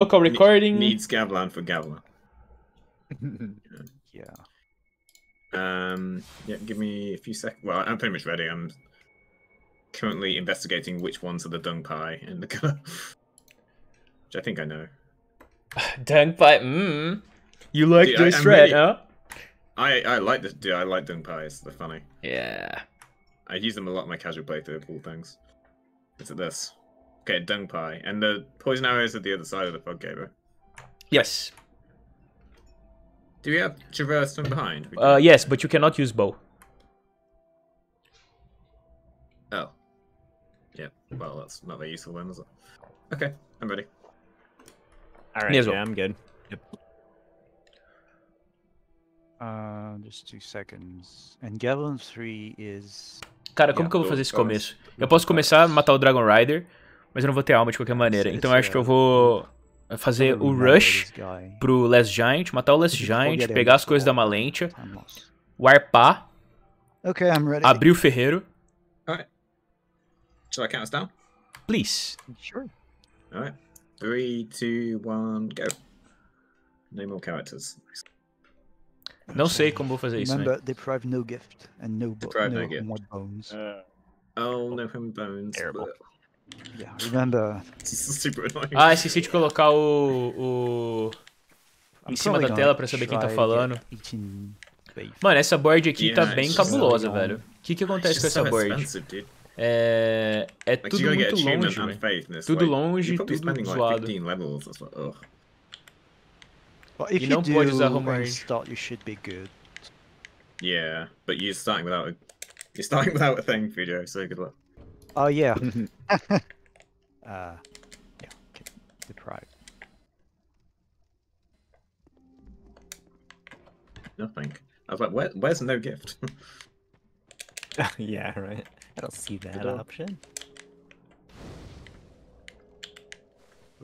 Local recording. Needs Gavilan for Gavilan. Yeah. Um, yeah, give me a few seconds. Well, I'm pretty much ready. I'm currently investigating which ones are the dung pie and the color, which I think I know. Dung pie. Mmm. You like Dude, this I'm red, really- huh? I I like this. Dude, I like dung pies. They're funny. Yeah. I use them a lot in my casual playthrough of all things. Is it this? Okay, dung pie, and the poison arrows at the other side of the fog gaber. Yes. Do we have traverse from behind? Uh, yes, but you cannot use bow. Oh. Yeah. Well, that's not very useful then, is it? Okay, I'm ready. All right, Me as yeah, well. I'm good. Yep. Uh, just two seconds. And Gavilan 3 is. Cara, como Yeah, que eu vou go- fazer esse go. começo? Eu posso começar a matar o Dragon Rider, mas eu não vou ter alma de qualquer maneira. Então eu acho que eu é- vou fazer o Rush pro Last Giant, matar o Last Giant, pegar as coisas da Malentia, loss. warpar, Okay, I'm ready. abrir o ferreiro. Alright. Shall I count us down? Please. Sure. Alright. Three, two, one, go. No more characters. Não sei como vou fazer isso, né? Remember, deprive no gift and no, bo- no no gift. more bones. Oh, no him bones. Terrible. Yeah, remember. This is super annoying. Ah, esqueci de colocar o. o... I'm Em cima da tela pra saber quem tá falando. get 18 beef. Mano, essa board aqui tá Yeah, bem it's just cabulosa, velho. O que que acontece com essa so board? É, é Like, tudo muito longe, velho. Tudo longe, tudo zoado. 15 levels. That's like, ugh. But if E you não do pode usar home and range. start, you should be good. Yeah, but you're starting without a, you're starting without a thing, Fujo. So good luck. Oh yeah. uh, yeah. Okay. Deprive. Nothing. I was like, where, where's no gift? yeah, right. I don't see that option.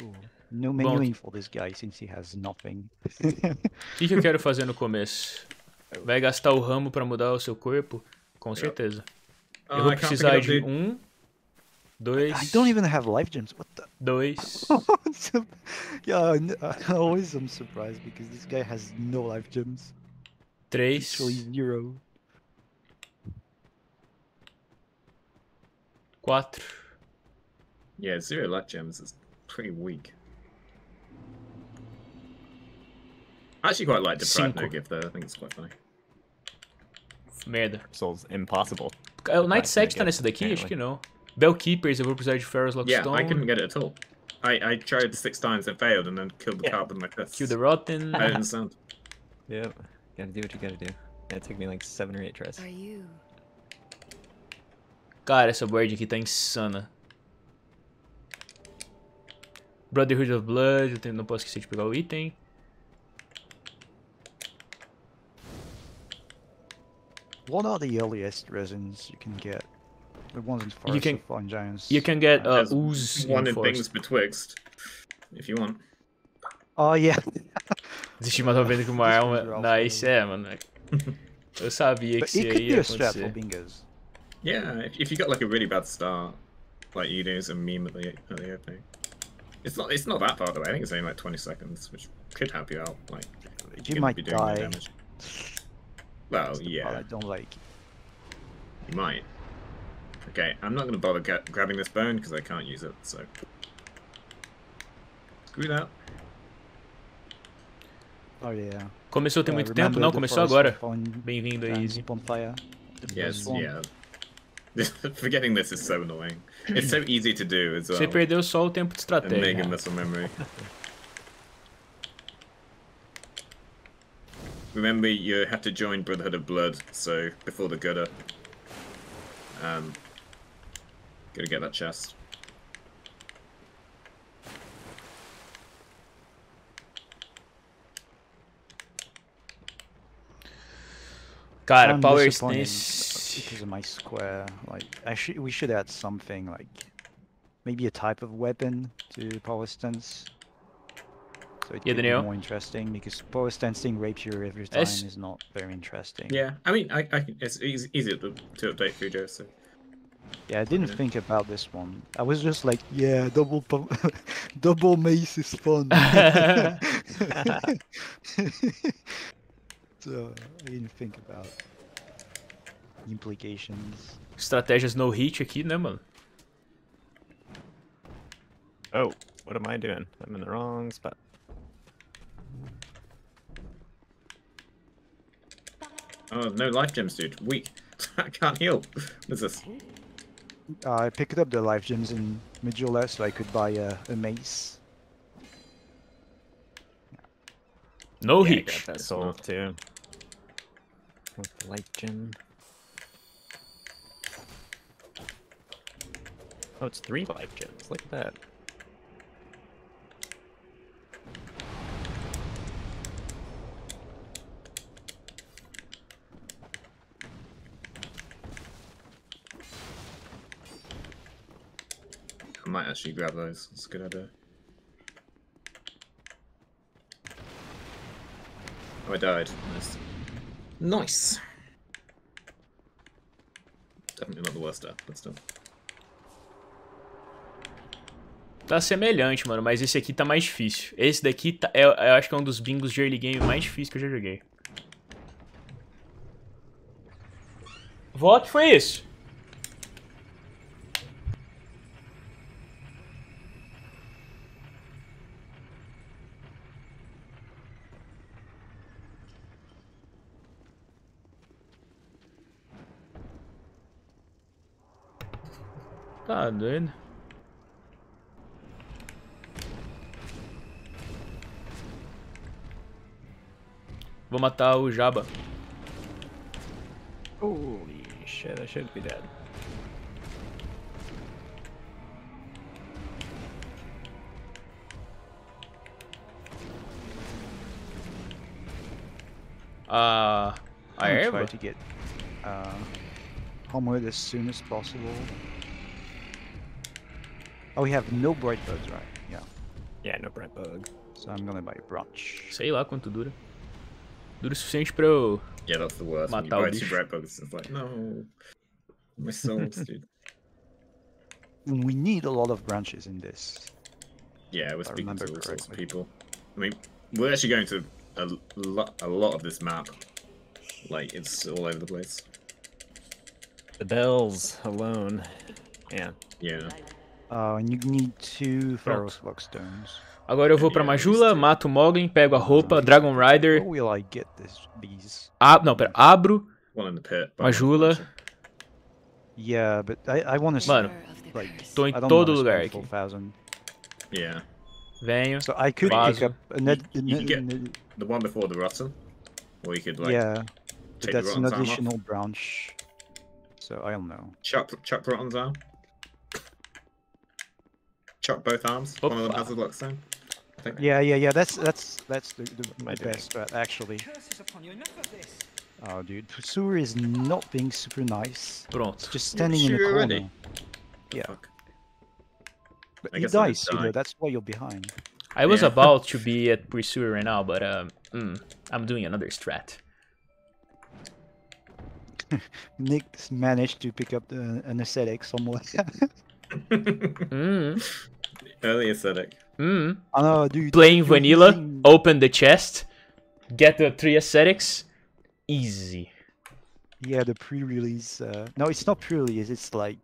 Ooh. No menuing for this guy since he has nothing. O que, que eu quero fazer no começo? Vai gastar o ramo pra mudar o seu corpo? Com certeza. Oh, Eu vou precisar de um, dois, I don't even have life gems. What the? dois, yeah, I I always am surprised because this guy has no life gems. três, Literally zero. quatro. Yeah, zero life gems is pretty weak. I actually quite like Deprive No Gift though. I think it's quite funny. Merda. Soul's impossible. É, O Night Vai, Sect vai, tá nesse daqui? Acho apparently. que não. Bellkeepers, eu vou precisar de Ferrous Yeah, Lockstone. I couldn't get it at all. I, I tried six times and failed, and then killed the Yeah. carp with my fists. Kill the Rotten. I didn't understand. Yep. Gotta do what you gotta do. That took me like seven or eight tries. Are you? Cara, essa board aqui tá insana. Brotherhood of Blood, eu tenho- não posso esquecer de pegar o item. What are the earliest resins you can get? The ones in forest can- of Flying Giants. You can get uh, There's ooze one in in things betwixt, if you want. Oh yeah. Existe uma venda com uma This alma. one's Ralph Nice, é, mano. Eu sabia que but isso it could aí be a strat for bingos. Yeah, if, if you got like a really bad start, like you do some meme at the at the opening. It's not it's not that far away. I think it's only like twenty seconds, which could help you out. Like You gonna might be doing die. damage. Well, That's the part yeah, I don't like. you might. Okay, I'm not gonna bother grabbing this bone because I can't use it. So screw that. Oh yeah. Começou tem Yeah, muito tempo? remember Não, the começou Forest agora. Bem-vindo aí, Easy. Yes, yeah. Forgetting this is so annoying. It's so easy to do as well. Você perdeu só o tempo de and estratégia. mega muscle memory. Remember, you have to join Brotherhood of Blood, so before the gutter. Um, gotta get that chest. Cara, I'm Power disappointed Stance. because of my square. Like, I should we should add something like maybe a type of weapon to power stance. So it Yeah, could be more interesting because power stancing rapier every time Yes. is not very interesting. Yeah, I mean, I, I it's easy, easy to, to update Fujo, so Yeah, I didn't Yeah. think about this one. I was just like, yeah, double double mace is fun. so I didn't think about implications. Estratégias no hit aqui, né, mano? Oh, what am I doing? I'm in the wrong spot. Oh, no life gems, dude. Weak. I can't heal. What is this? Uh, I picked up the life gems in Majula so I could buy a, a mace. No yeah, I hit. got that soul too. With the life gem. Oh, it's three life gems. Look at that. Might actually grab those. That's a good idea. Oh, I died. Nice. Nice. Definitely not the worst death, but still. Tá semelhante, mano, mas esse aqui tá mais difícil. Esse daqui tá, é, eu acho que é um dos bingos de early game mais difíceis que eu já joguei. Vó, que foi isso? Tá doido. Vou matar o Jabba. Holy shit, I should be dead. A. A I'm gonna erva? try to get uh, with as soon as possible. Oh, we have no bright bugs, right? Yeah. Yeah, no bright bug. So I'm gonna buy brunch. Sei lá quanto dura. Dura o suficiente pra eu. Yeah, that's the worst. When you Matar o buy two bicho. bright bugs, it's like, no. My souls, dude. We need a lot of branches in this. Yeah, we're speaking to remember all sorts of people. I mean, we're actually going to a lot, a lot of this map. Like, it's all over the place. The bells alone. Yeah. Yeah. Uh, and you need two Pharaoh's Block stones. Agora eu vou pra Majula, isso. mato o Moglin, pego a roupa, Dragon Where Rider. will I get this, these? ab- não, pera. Abro. One in the pit. but- Majula. Yeah, but I, I want to. Mano, like, tô I em don't todo wanna lugar aqui. Yeah. Venho. So I could Vaso. pick up a net. You- you can get- The one before the rotten. Or you could, like, yeah, take the that's an rotten off. additional branch. So I don't know. Chop, chop Rotten's arm. Chop both arms. One of them Opa. has a lock stone. I. Yeah, yeah, yeah. That's that's that's the, the, Am I the doing? best strat actually. Curses upon you, enough of this. Oh, dude, Pursuer is not being super nice. Pronto. Just standing in the corner. already? Yeah. fuck? But I he guess dies, you know. That's why you're behind. I was Yeah. about to be at Pursuer right now, but um, mm, I'm doing another strat. Nick managed to pick up the anesthetic somewhere. Mm, Early aesthetic. mm. no, dude. Playing you're vanilla, using- open the chest, get the three ascetics, easy. Yeah, the pre-release. Uh... No, it's not pre-release. It's like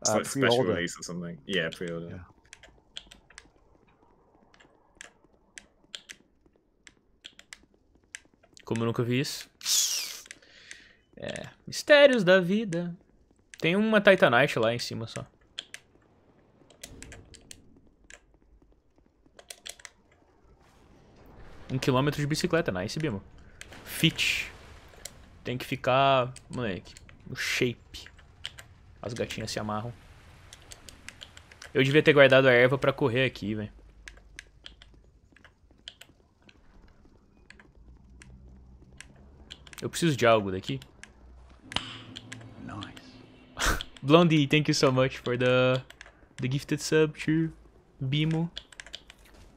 It's uh, like special pre-order. release or something. Yeah, pre-order. Yeah. Como eu nunca vi isso. É, mistérios da vida. Tem uma Titanite lá em cima só. Um quilômetro de bicicleta, nice, Bimo. Fit. Tem que ficar, moleque, no shape. As gatinhas se amarram. Eu devia ter guardado a erva pra correr aqui, velho. Eu preciso de algo daqui. Nice. Blondie, thank you so much for the the gifted sub to Bimo.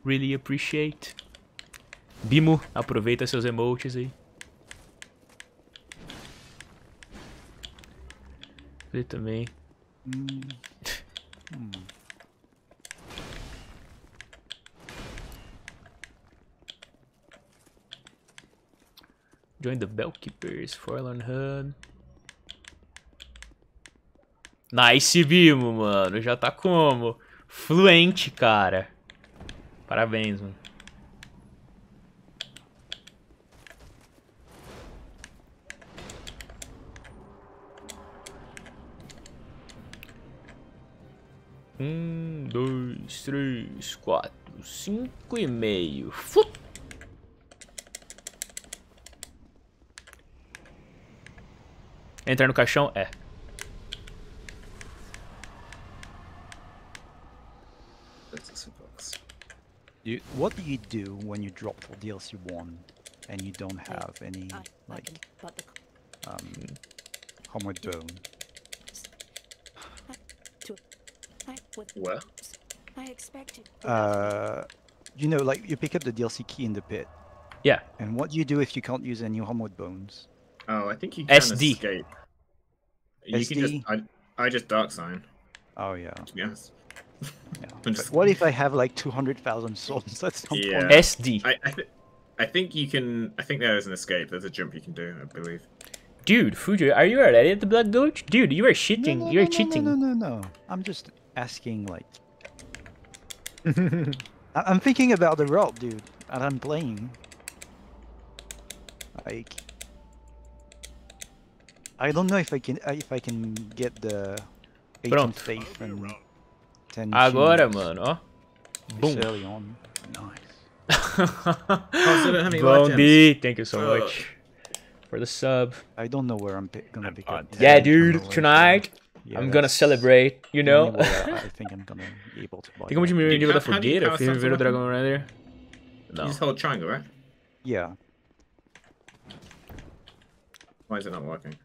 Really appreciate. Bimo, aproveita seus emotes aí. Ele também. Mm. Hmm. Join the Bellkeepers, Forlorn HUD. Nice, Bimo, mano. Já tá como? Fluente, cara. Parabéns, mano. Um, dois, três, quatro, cinco e meio. Fu! Entrar no caixão? É. You, what do you do when you drop for DLC one and you don't have any like um homeward bone? Where? I expected. Uh, you know, like you pick up the DLC key in the pit, Yeah. and what do you do if you can't use any homeward bones? Oh, I think you can SD. escape. You can just. I, I just dark sign. Oh yeah, To be honest. yeah. Just- what if I have like two hundred thousand souls at some Yeah. point? SD. I I, th- I think you can. I think there is an escape. There's a jump you can do. I believe. Dude, Fujo, are you already at the Black Doge? Dude, you are cheating. no, You're no, no, cheating. No, no, no, no. I'm just asking, like. I- I'm thinking about the route, dude, and I'm playing. Like. I don't know if I can if I can get the 18 Pronto. faith and 10 ah, Agora, achievements mano, ó. this Boom. early on. Nice. Oh, so I don't have any Bom. D, thank you so much for the sub. I don't know where I'm pi- gonna I'm pick up. Yeah, Yeah, dude, can go tonight Yeah, I'm gonna celebrate, you know? way I, I think I'm gonna be able to buy. Tem como that. diminuir o Dude, nível da how- how do you fogueira? power Fui ver o summon Dragon Rider. You Não. just hold triangle, right? Yeah, Why is it not working?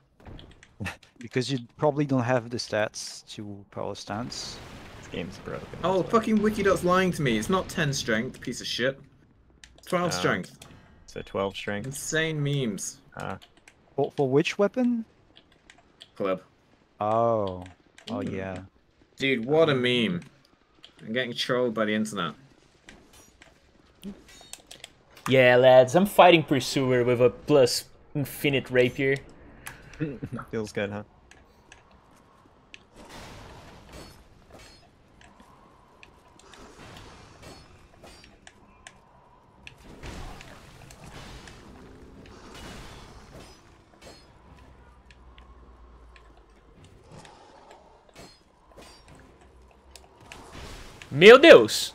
because you probably don't have the stats to power stance. This game's broken. Oh, that's why. fucking Wikidot's lying to me. It's not 10 strength, piece of shit. 12 Um, strength. So 12 strength. Insane memes. Uh, For, for which weapon? Club. Oh, oh Mm. yeah. Dude, what a meme. I'm getting trolled by the internet. Yeah, lads, I'm fighting Pursuer with a plus infinite rapier. feels good, huh? Meu Deus!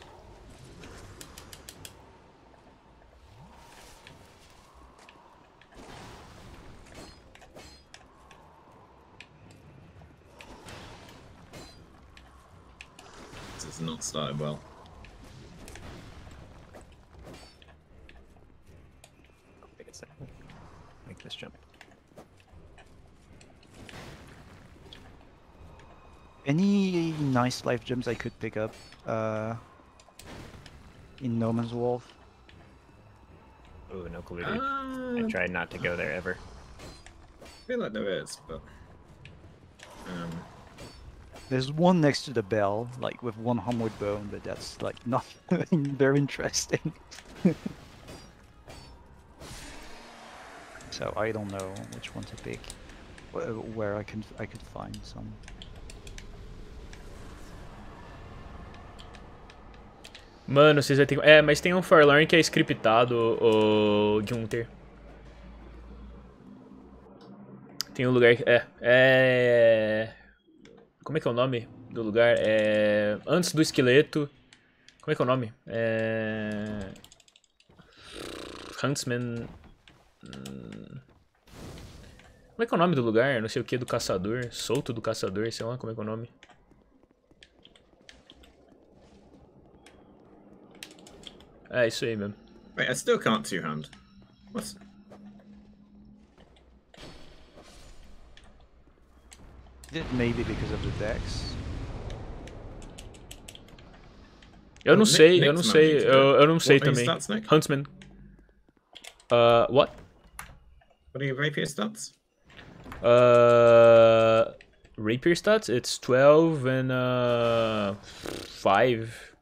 Any nice life gems I could pick up uh, in No Man's Wolf? Ooh, no clue. Uh, I tried not to go there ever. I feel like there is, but. Um, There's one next to the bell, like with one homeward bone, but that's like not very interesting. so I don't know which one to pick, where I can I could find some. Mano, vocês vão ter. É, mas tem um Forlorn que é scriptado, o Gunter. Tem um lugar... que- É, é... Como é que é o nome do lugar? É... Antes do esqueleto... Como é que é o nome? É... Huntsman... Hum, Como é que é o nome do lugar? Não sei o que, do caçador. Solto do caçador, sei lá como é que é o nome. É isso aí wait, I still can't two hand. What's. It maybe because of the dex. Eu Oh, não Nick- sei, eu Nick's não sei, managing eu, do it. eu não sei What are your também. stats, Nick? Huntsman. Uh, what? What are your rapier stats? Uh, rapier stats, it's 12 and uh 5.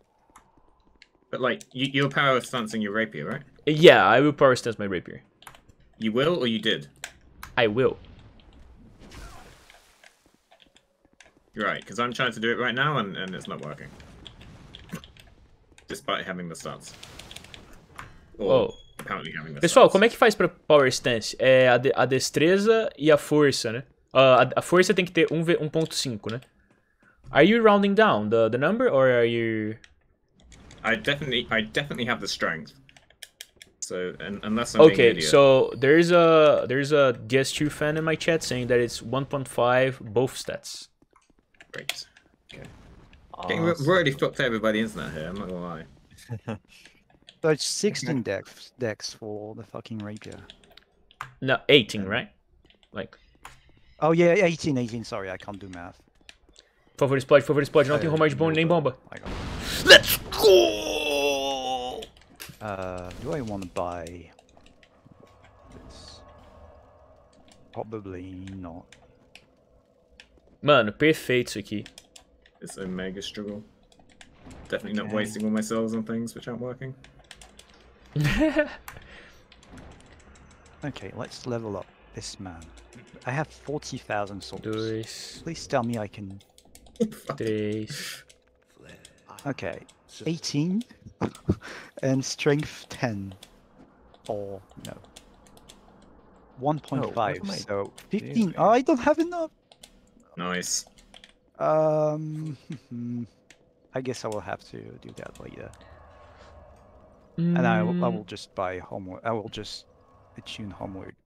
But like, you, you're power stancing your rapier, right? Yeah, I will power stance my rapier. You will or you did? I will. Right, because I'm trying to do it right now and, and it's not working. Despite having the stats. Or Oh. apparently having the Pessoal, como é que faz pra power stance? É a, de- a destreza e a força, né? Ah, a, a força tem que ter 1 v- 1.5, né? Are you rounding down the, the number or are you I definitely, I definitely have the strength. So, un unless I'm being an Okay, idiot. so there's a there's a DS2 fan in my chat saying that it's 1.5 both stats. Great. Okay. Getting ro- royally fucked over by the internet here, I'm not gonna lie. So it's 16 decks dex for the fucking rapier. No, 18, um, right? Like, Oh yeah, 18, 18. Sorry, I can't do math. por favor, explode, por favor, explode, não tem É, Romar de bom nem bomba. Let's go! Uh, do I want to buy this? Probably not. Mano, perfeito isso aqui. It's a mega struggle. Definitely not wasting all my souls on things which aren't working. Okay, let's level up this man. I have 40,000 souls. Dois, Please tell me I can. três. Okay, 18 and strength 10. Or no. 1.5, what am I so 15. doing? I don't have enough. Nice. Um, I guess I will have to do that later. And I, will- I Mm. will just buy homeward. I will just attune homeward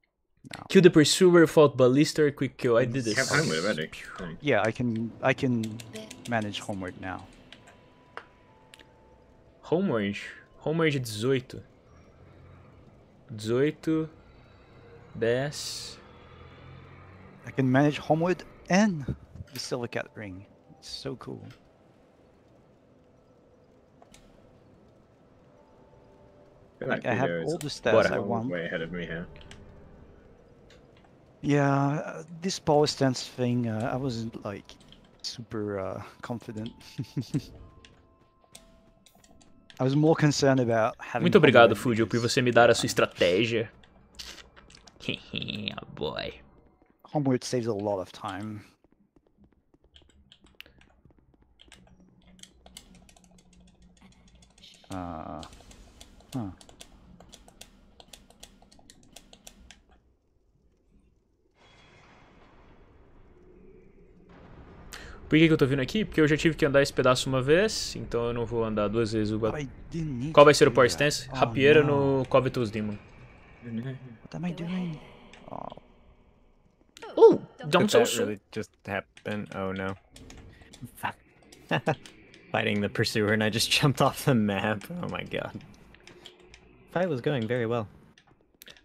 now. Kill the pursuer, fought ballista, or quick kill. I did You this. have homeward already. Oh. Yeah, I can I can manage homeward now. Homeward. Homeward 18. 18. 10. I can manage homeward and the Silicat ring. It's so cool. I Like I have all the stats Bora. I want. way ahead of me here. Yeah, uh, this power stance thing, uh, I wasn't like super uh, confident. Muito obrigado, Fudio, por você me dar a sua estratégia. oh boy. Homeward saves a lot of time. Uh, huh. Por que, que eu tô vindo aqui? Porque eu já tive que andar esse pedaço uma vez, então eu não vou andar duas vezes o need Qual vai to ser o Power. Stance? Oh, Rapieira no. Covetous Demon. What am I doing? Oh, Oh, don't so that soon. really just happen? Oh no. Fuck. Fighting the pursuer and I just jumped off the map. Oh my god. Fight was going very well.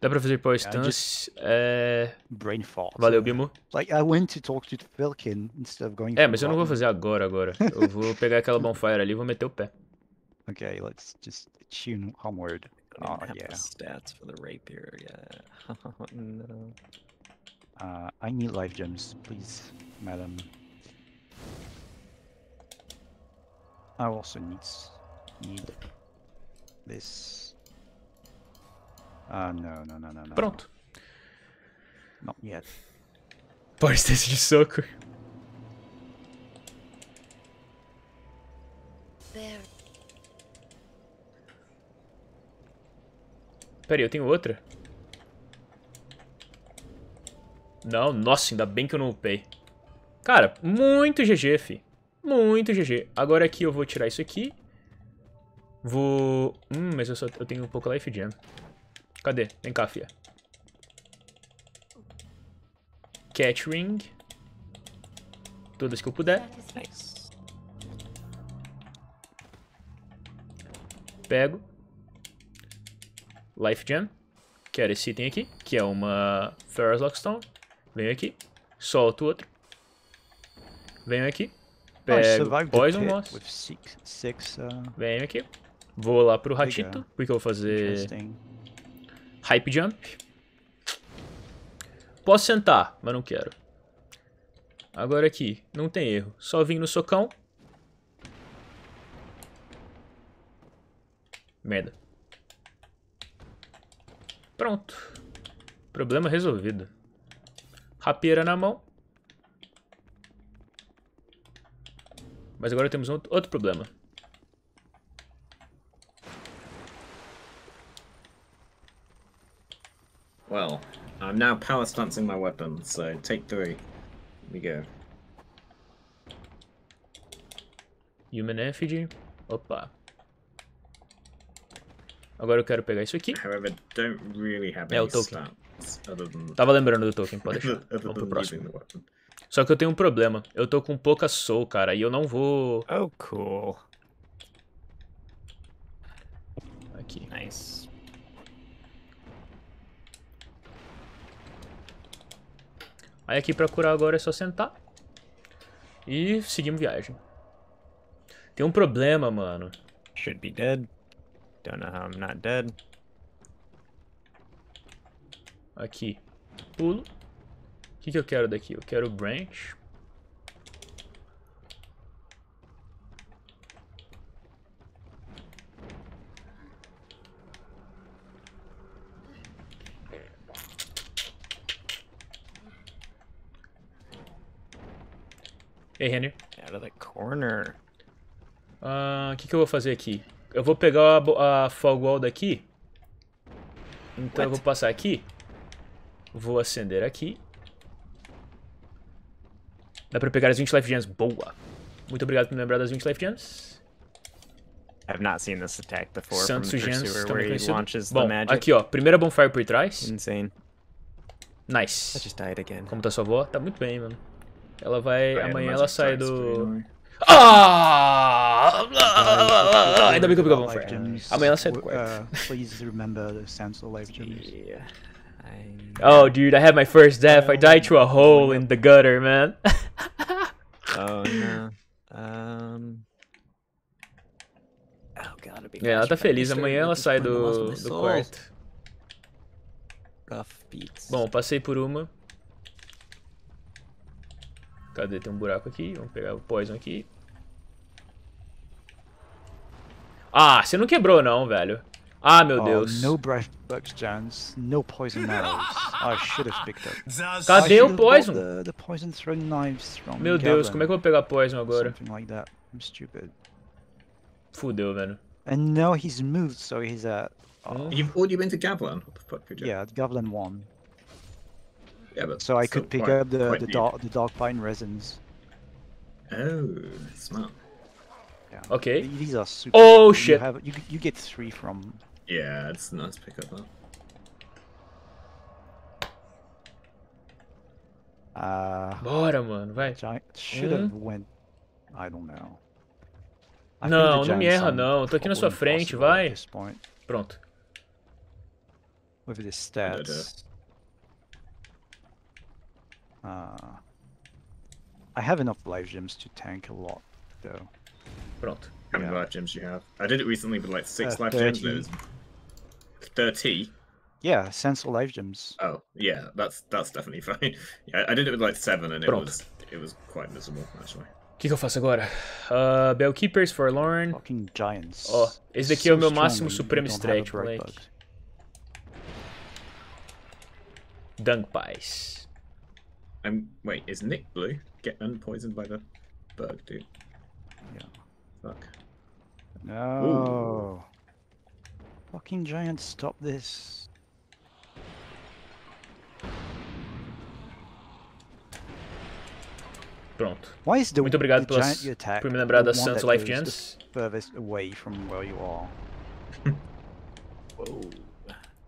Dá pra fazer Power Yeah, I Stance. É... brain fart. Valeu, Bimo. Like I went to talk to Filkin instead of going. É, mas eu não vou fazer agora, agora. Eu vou pegar aquela bonfire ali e vou meter o pé. Okay, let's just tune homeward. Oh yeah. stats for the rapier yet. Oh no. Uh, I need life gems, please, madam. I also need s- need this. Uh, no, no, no, no, no. Pronto. Not yet. Power Stance de soco. There. Pera aí, eu tenho outra? Não, nossa, ainda bem que eu não upei. Cara, muito GG, fi. Muito GG. Agora aqui eu vou tirar isso aqui. Vou... Hum, mas eu, só, eu tenho um pouco Life Gem. Cadê? Vem cá, fia. Catch Ring. Todas que eu puder. Nice. Pego. Life Gem. Que era esse item aqui. Que é uma Ferrous Lockstone. Venho aqui. Solto outro. Venho aqui. Oh, Pego the Poison Moss. six, six. Uh, Venho aqui. Vou lá pro. Ratito. Porque eu vou fazer. Hype Jump. Posso sentar, mas não quero. Agora aqui, não tem erro. Só vim no socão. Merda. Pronto. Problema resolvido. Rapieira na mão. Mas agora temos outro problema. Well, I'm now power stancing my weapon, so take three. Here we go. Human effigy. Opa. Agora eu quero pegar isso aqui. However, don't really have É, o any token. stats other than, Tava lembrando do token, pode deixar. Vamos pro próximo. Só que eu tenho um problema. Eu tô com pouca soul, cara, e eu não vou... Oh, cool. Aqui. Nice. Aí aqui pra curar agora é só sentar. E seguimos viagem. Tem um problema, mano. Should be dead. Don't know how I'm not dead. Aqui. Pulo. O que, que eu quero daqui? Eu quero branch. Ei, Henry. Out of the corner. Ah, O que, que eu vou fazer aqui? Eu vou pegar a, a fog wall daqui. Então eu vou passar aqui. Vou acender aqui. Dá pra pegar as 20 life gems. Boa. Muito obrigado por me lembrar das 20 life gems. I've not seen this attack before from Santos the gems pursuer where he launches the Bom, magic. aqui ó. Primeira bonfire por trás. Insane. I Nice. just died again. Como tá sua avó? Tá muito bem, mano. Ela vai... Right, Amanhã ela sai do... Ah! Ainda bem que eu peguei a Life bonfire. Amanhã ela sai do quarto. uh, please remember the sense of life gems. Yeah. I... Oh, dude, I had my first death. I died through a hole in the gutter, man. Oh no. Um. Oh god, É, ela tá feliz. Amanhã ela sai do, do quarto. Rough beats. Bom, passei por uma. Cadê? Tem um buraco aqui. Vamos pegar o poison aqui. Ah, você não quebrou não, velho. Ah, meu Oh, Deus. no breath bugs, Jones. No poison arrows. I should have picked up. I Cadê o poison? The, the poison throwing knives from Meu Deus, como é que eu vou pegar poison agora? Something like that. I'm stupid. Fudeu, velho. And now he's moved, so he's at. Oh, Hmm? You've already been to Gavlan? What the fuck could you? yeah, Goblin one. Yeah, but So I could pick quite- up the quite the, dark the dark pine resins. Oh, smart. Yeah. Ok. These are super. Oh, you shit. Have, you you get three from. Yeah, it's a nice to pick up that. Uh, Bora, mano, vai. giant should Hum? have went. I don't know. I think the Não, não me giants erra não. Tô aqui na sua frente, vai. This point, Pronto. with the do. stats. Uh, I have enough life gems to tank a lot, though. Pronto. How many Yeah. life gems do you have? I did it recently with like six Uh, life gems. 30. It was thirty. Yeah, sense life gems. Oh, yeah, that's that's definitely fine. Yeah, I did it with like seven, and it Pronto. was it was quite miserable actually. O que, que eu faço agora? Uh, Bellkeepers, Forlorn. Fucking giants. Ó, esse daqui é o So meu strong máximo when supremo don't have a stretch, bright moleque. bug. Dung Pies. I'm wait, is Nick blue? Get unpoisoned by the bug, dude. Yeah. Fuck. No. Fucking giants, stop this. Pronto. Why is the, Muito obrigado the pelas, giant por me lembrar das Sans Life Gems. away from where you are?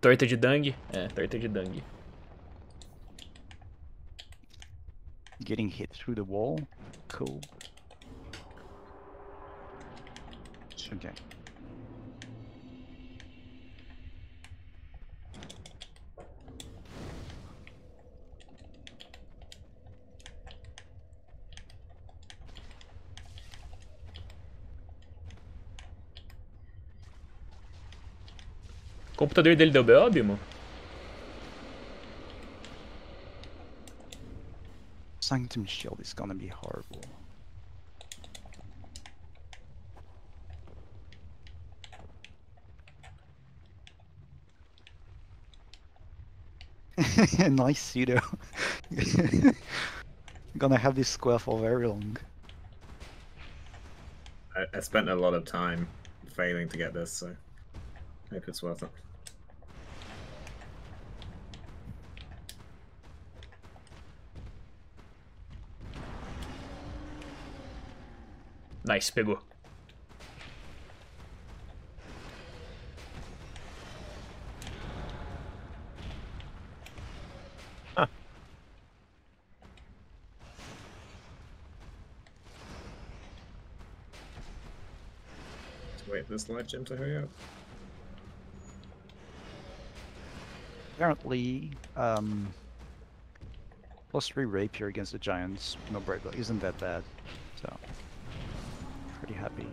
Torta de Dung. É, torta de Dung. Getting hit through the wall? Cool. Okay. Computador dele deu BO, Bimo? Sanctum Shield is gonna be horrible. nice pseudo. gonna have this square for very long. I, I spent a lot of time failing to get this, so I hope it's worth it. Nice, pegou. Just wait for this live gem to hurry up. Apparently, um, plus three rapier against the giants, no break isn't that bad. So, pretty happy.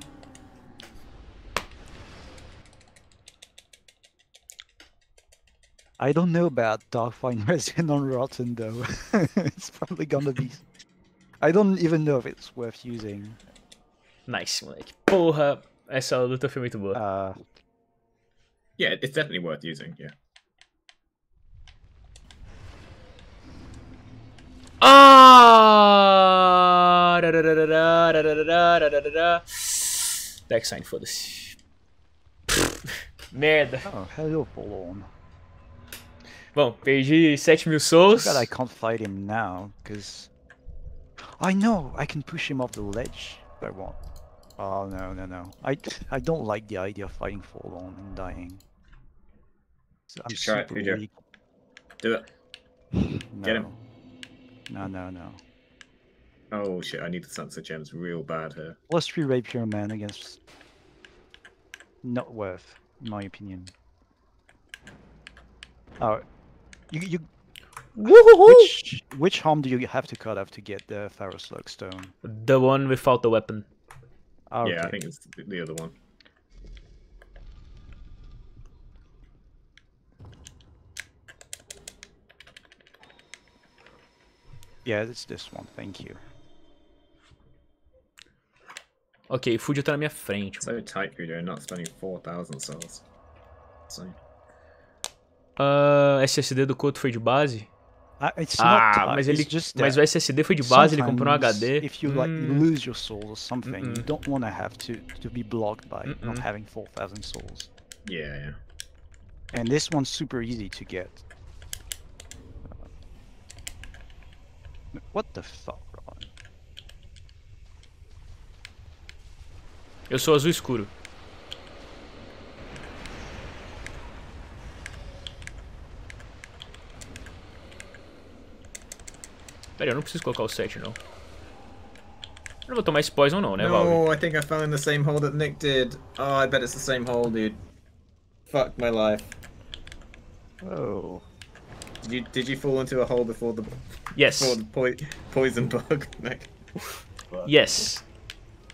I don't know about Darkfine Resin on Rotten though. it's probably gonna be. I don't even know if it's worth using. Nice, moleque. Porra, essa luta foi muito boa. Uh, Yeah, it's definitely worth using. Yeah. Ah! Deck sign, foda-se. Merda. oh, hello, Forlorn. Bom, perdi 7 mil souls. I can't fight him now, because... I know! I can push him off the ledge but I won't. Oh, no, no, no. I, I don't like the idea of fighting Forlorn and dying. So I'm Just try it, super weak. Do it. No. Get him. No, no, no. Oh shit! I need the sunset gems real bad here. Plus 3 Rapier Man against... Not worth, in my opinion. Oh, you, you which which harm do you have to cut off to get the Pharaoh Slug Stone? The one without the weapon. Ah, Yeah, I think it's the- the other one. Yeah, it's this one. Thank you. Ok, Fuji tá na minha frente. So tight, and not spending four thousand souls. So Ah, SSD do Couto foi de base? Uh, it's Ah, not mas ele. just Mas o SSD foi de base, ele comprou um HD. If you like Hum, lose your souls or something, you Mm-mm. don't want to have to to be blocked by not Mm-mm. having four thousand souls. yeah, yeah. And this one's super easy to get. Uh, What the fuck, Eu sou azul escuro. Pera aí, eu não preciso colocar o 7, não. Eu não vou tomar esse poison não, né, Valve? No, I think I fell in the same hole that Nick did. Oh, I bet it's the same hole, dude. Fuck my life. Oh. Did you did you fall into a hole before the Yes. before the poi- poison bug, Nick? Yes.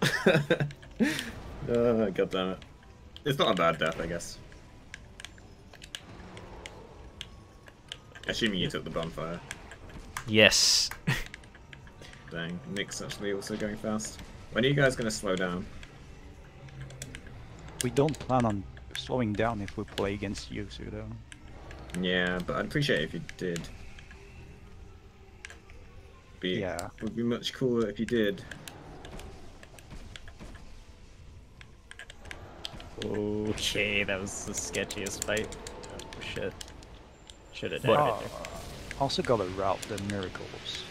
oh, God damn it. It's not a bad death, I guess. Assuming you took the bonfire. Yes. Dang, Nick's actually also going fast. When are you guys gonna slow down? We don't plan on slowing down if we play against you, Sudo. Yeah, but I'd appreciate it if you did. Be, Yeah. Would be much cooler if you did. Okay, that was the sketchiest fight. Oh shit. Should have died. Uh, also gotta route the miracles.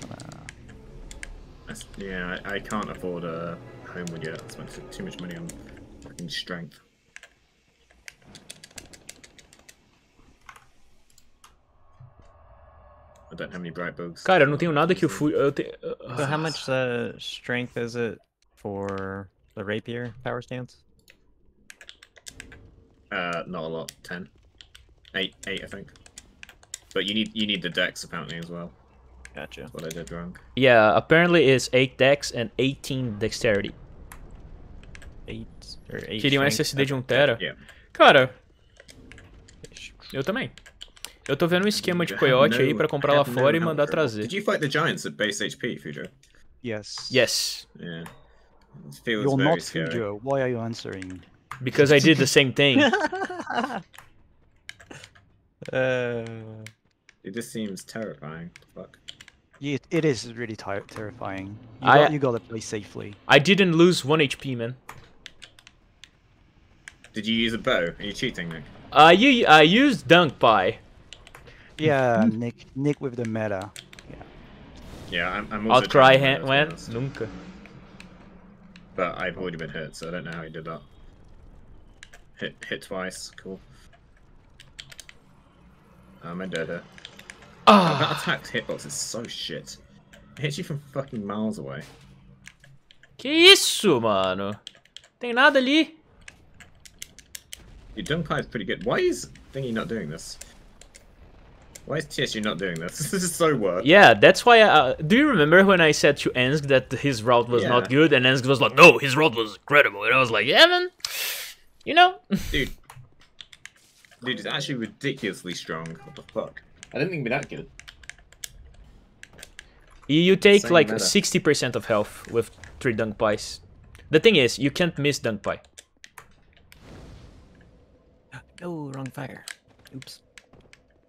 Gonna... Yeah, I, I can't afford a Homewood yet. I spent too, too much money on fucking strength. I don't have any bright bugs. Cara, eu não tenho nada que o Fuji... Eu te... So how much uh, strength is it for the rapier power stance? Uh, not a lot. Ten, eight, eight, Eight, I think. But you need you need the decks apparently as well. Gotcha. That's what I did wrong. Yeah, apparently it's 8 decks and 18 dexterity. Eight or eight. Queria um strength? SSD de 1 tera. Yeah. Cara, eu também. Eu tô vendo um esquema de I have coiote aí no- pra I comprar lá have no fora e health mandar at all. trazer. Did you fight the giants at base HP, Fujo? Yes. Yes, Yeah. It feels You're not scary. Fujo. Why are you answering? because I did the same thing. Uh, It just seems terrifying. Fuck. It, it is really ter- terrifying. You, I- got, you gotta play safely. I didn't lose 1 HP, man. Did you use a bow? Are you cheating, Nick? I used Dunk Pie. Yeah, Nick. Nick with the meta. Yeah, yeah I'm. I'm also Outcry trying hand do went? that, Nunca. But I've already been hit, so I don't know how he did that. Hit, hit twice. Cool. Um, I dead here. Oh, that Ah, attack's hitbox is so shit. It hits you from fucking miles away. que isso, mano? Tem nada ali. Your Dunpie is pretty good. Why is Thingy not doing this? Why is TSU not doing this? This is so work. Yeah, that's why. I, uh, do you remember when I said to Ensk that his route was not good, and Ensk was like, "No, his route was incredible," and I was like, "Yeah, man, you know." Dude. Dude, it's actually ridiculously strong. What the fuck? I didn't think it'd be that good. You, you take Same like meta. 60% of health with three dunk pies. The thing is, you can't miss dunk pie. no, wrong fire. Oops.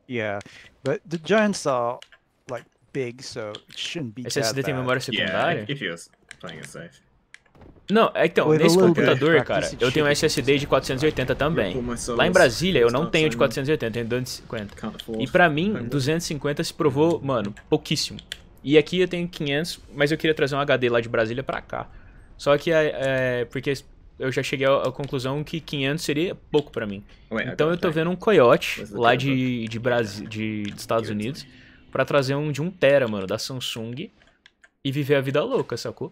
Yeah, but the giants are like big, so it shouldn't be that SSD tem bad. memória Yeah, secundária? if, if you're playing it safe. Não, é então, With nesse computador, cara, it eu tenho um SSD de 480 também. Lá em Brasília eu não tenho de signing. 480, eu tenho de 250. Can't afford. E pra mim, Home. 250 se provou, mano, pouquíssimo. E aqui eu tenho 500, mas eu queria trazer um HD lá de Brasília pra cá. Só que é, é porque eu já cheguei à conclusão que 500 seria pouco pra mim. I Então eu tô it. vendo um the lá de, de, Brasi de, de Estados Unidos pra trazer um de 1 tera, mano, da Samsung e viver a vida louca, sacou?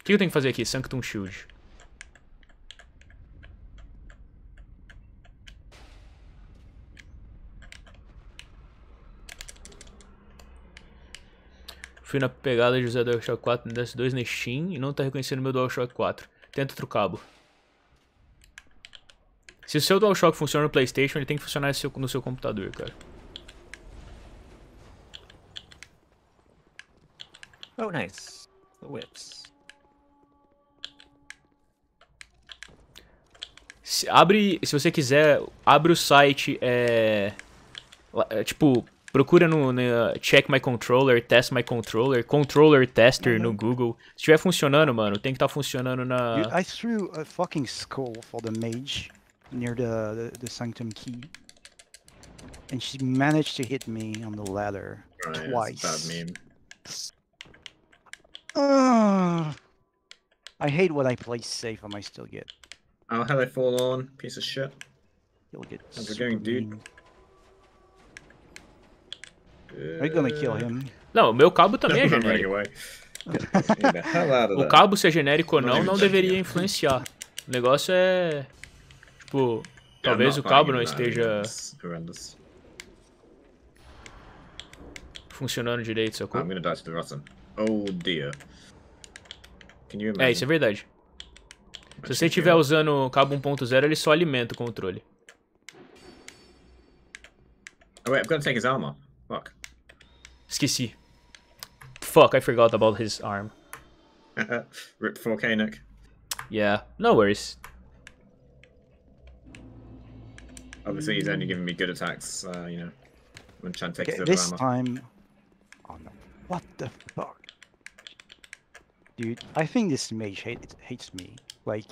O que eu tenho que fazer aqui? Sanctum Shield. Fui na pegada de usar DualShock 4 no DS2 na Steam e não tá reconhecendo meu DualShock 4. Tenta outro cabo. Se o seu DualShock funciona no PlayStation, ele tem que funcionar no seu, computador, cara. Oh, nice. The whips. Se, abre, se você quiser, abre o site, é, é, tipo, procura no, no Check My Controller, Test My Controller, Controller Tester no Google. Se estiver funcionando, mano, tem que estar funcionando na... Dude, I threw a fucking skull for the mage near the, the, the sanctum key. And she managed to hit me on the ladder oh, Right, that's a twice. bad meme. Ugh. I hate when I play safe and I still get Oh, hello, Forlorn. Piece of shit. still get How's it going, dude? mean. Are you gonna kill him? Não, o meu cabo também é genérico. O there. cabo ser genérico ou Não não, deveria influenciar. O negócio é... Tipo, I'm talvez o cabo não esteja funcionando direito, sacou? I'm gonna die to the rotten. Oh dear. Can you imagine? É, isso é verdade. Se você estiver usando o cabo 1.0, ele só alimenta o controle. Oh wait, I've got to take his armor. Fuck. Esqueci. Fuck, I forgot about his arm. Rip 4K Nick. Yeah, no worries. Obviously, he's only giving me good attacks. Uh, you know, I'm trying to Okay, this armor. time. Oh no! What the fuck, dude? I think this mage hate, hates me. Like,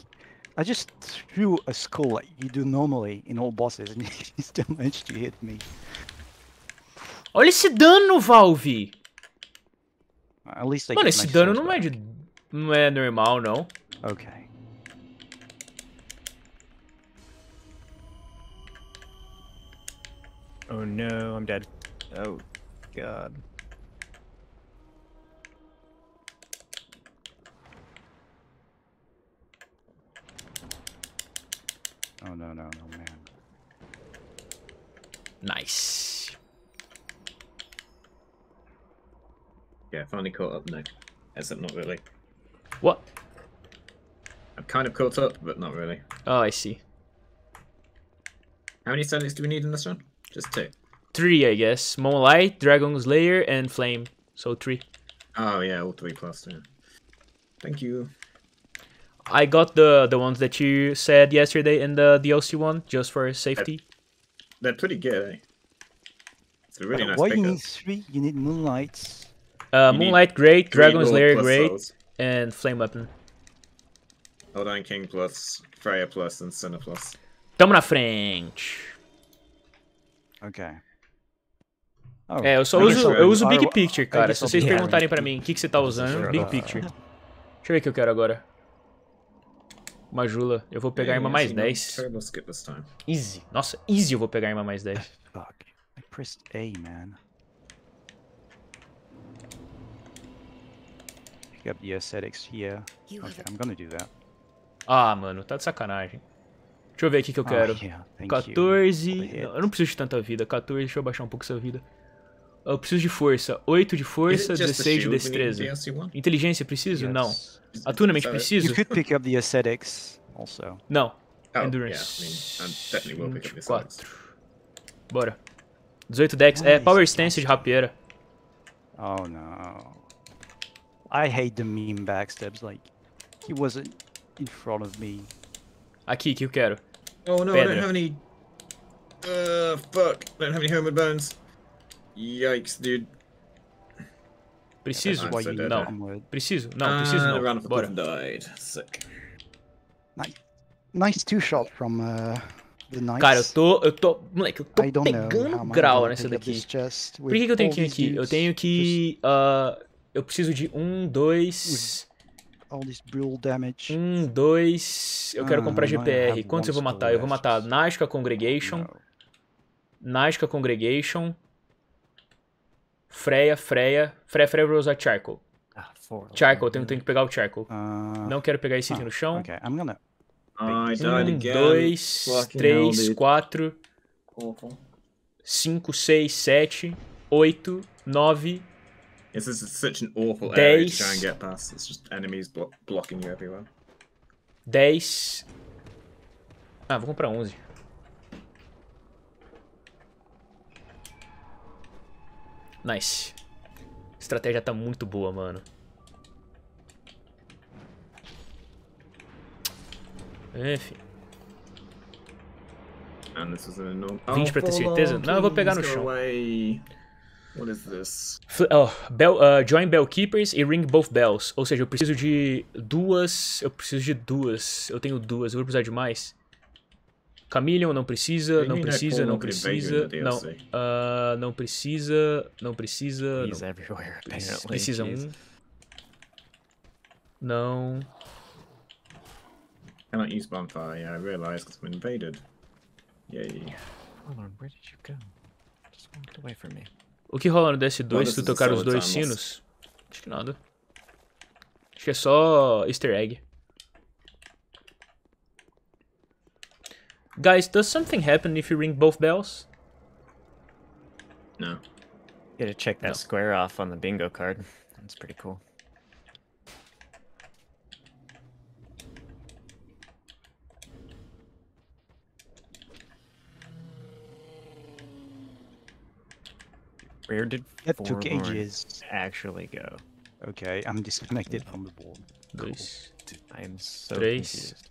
I just threw a skull like you do normally in all bosses, and he still managed to hit me. Olha esse dano, Valve! At least I Mano, esse dano não é de. Não é normal, não. Okay. Oh no, I'm dead. Oh, God. Oh no no no man. Nice. Yeah, finally caught up Nick. Except not really. What? I'm kind of caught up, but not really. Oh, I see. How many Celtics do we need in this one? Just two. Three, I guess. Moonlight, Dragon's Slayer, and Flame. So three. Oh yeah, all three plus. Yeah. Thank you. I got the the ones that you said yesterday in the DLC one, just for safety. They're pretty good. Eh? It's a really Uh, nice Why pickup. you need three? You need moonlights. Uh, Moonlight, great. Dragon Slayer, great. those. And Flame Weapon. Eldine King plus, Freya plus, and Sinner plus. Tamo na frente. Okay. Oh, É, eu só uso, eu uso Big Picture, cara. Se vocês perguntarem pra mim o que, que você tá usando, Big Picture. Deixa eu ver o que eu quero agora. Majula. Eu vou pegar arma mais see, no 10. Terrible skip this time. Easy. Nossa, easy eu vou pegar arma mais 10. Fuck. I pressed A, man. Pick up the aesthetics here. Okay, I'm gonna do that. Ah, mano, tá de sacanagem. Deixa eu ver aqui que eu Ah, quero. yeah, thank you. 14. for the Não, eu não preciso de tanta vida. 14, deixa eu baixar um pouco essa vida. Eu preciso de força. 8 de força, it just the 16 de destreza. Inteligência, preciso? Não. Yes. Attunement, So- preciso? You could pick up the aesthetics also. Não. Oh, Endurance. yeah, I mean, I definitely will pick up this. 24. Bora. 18 decks. É Nice. Power Stance de rapieira. Oh no. I hate the meme backstabs. Like, he wasn't in front of me. Aqui, que eu quero. Oh no, I don't have any. Uh, fuck. I don't have any homeward bones. Yikes, dude. Preciso? I'm Why so you dead. Não. onward. Preciso? Não, preciso Ah, the round não. of Bora. applause died. Sick. Nice two shot from uh, the knights. Cara, eu tô. Eu tô. Moleque, eu tô I don't know how pegando am I grau gonna nessa pick up daqui. this chest Por que, with que eu tenho all que ir these aqui? Eu dudes, tenho just que. ah, eu preciso de um, dois. all this brutal damage. Um, dois. Eu quero Ah, comprar might GPR. Quantos eu vou matar? Eu vou matar Nazca Congregation. Nazca Congregation. Freya, Freya. Freya, Freya, eu vou usar Charcoal. Ah, four. Charcoal, tenho, tenho que pegar o Charcoal. Uh, Não quero pegar esse item ah, no chão. Okay, I'm gonna. Died Um, again. dois, três, quatro, cinco, seis, sete, oito, nove. This is such an awful area to try and get past. It's just enemies blo- blocking you everywhere. 10. Ah, vou comprar 11. Nice. A estratégia tá muito boa, mano. Enfim. And this is an enormous. 20 pra ter certeza? Não, eu vou pegar no chão. What is this? Oh, bell, uh, join Bell Keepers e ring both bells. Ou seja, eu preciso de duas. Eu preciso de duas. Eu tenho duas. Eu vou precisar de mais. Chameleon não precisa, Tem não nem precisa, não precisa. Não. Ah, não precisa. Não precisa. He's Não. everywhere. Precisa Jeez. um. Não. Cannot use bonfire. Yeah, I realised because I'm invaded. Yay. Hold on, where did you go? Just walked away from me. O que rola no DS2 Well, se tu tocar os dois time sinos? Acho que nada. Acho que é só easter egg. Guys, does something happen if you ring both bells? No. You gotta check that No. square off on the bingo card. That's pretty cool. Where did Get two Forlorn cages. actually go? Okay, I'm disconnected from the board. Dois. I am so Três. confused.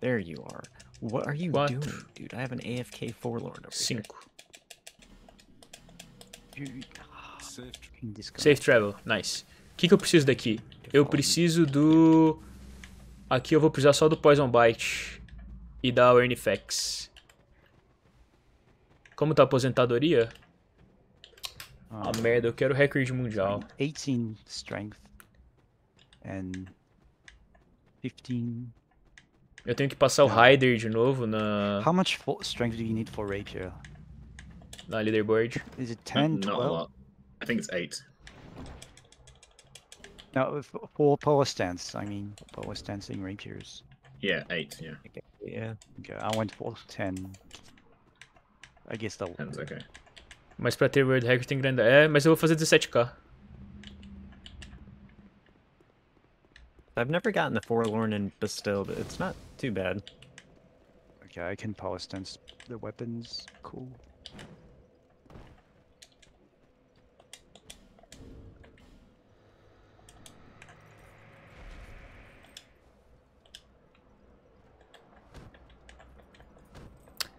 There you are. What are you Quatro. doing, dude? I have an AFK forlord over here. Cinco. Disconnect. Safe travel, nice. O que, que eu preciso daqui? Eu preciso do. Aqui eu vou precisar só do Poison Bite e da Ornifex. Como tá a aposentadoria? Ah, merda, eu quero recorde mundial. 18 strength and 15. Eu tenho que passar o Rider de novo na, How much strength do you need for rapier? na leaderboard. Is it Not, 10, not a 12? lot. I think it's eight. No, f- for power stance. I mean, power stancing rapiers. Yeah, eight. Yeah, Yeah. Okay, I went for 10. I guess that. ten's okay. Mas pra ter World Record tem grande. É, mas eu vou fazer 17k. I've never gotten the forlorn and bestowed. It's not too bad. Okay, I can power stance the weapons. Cool.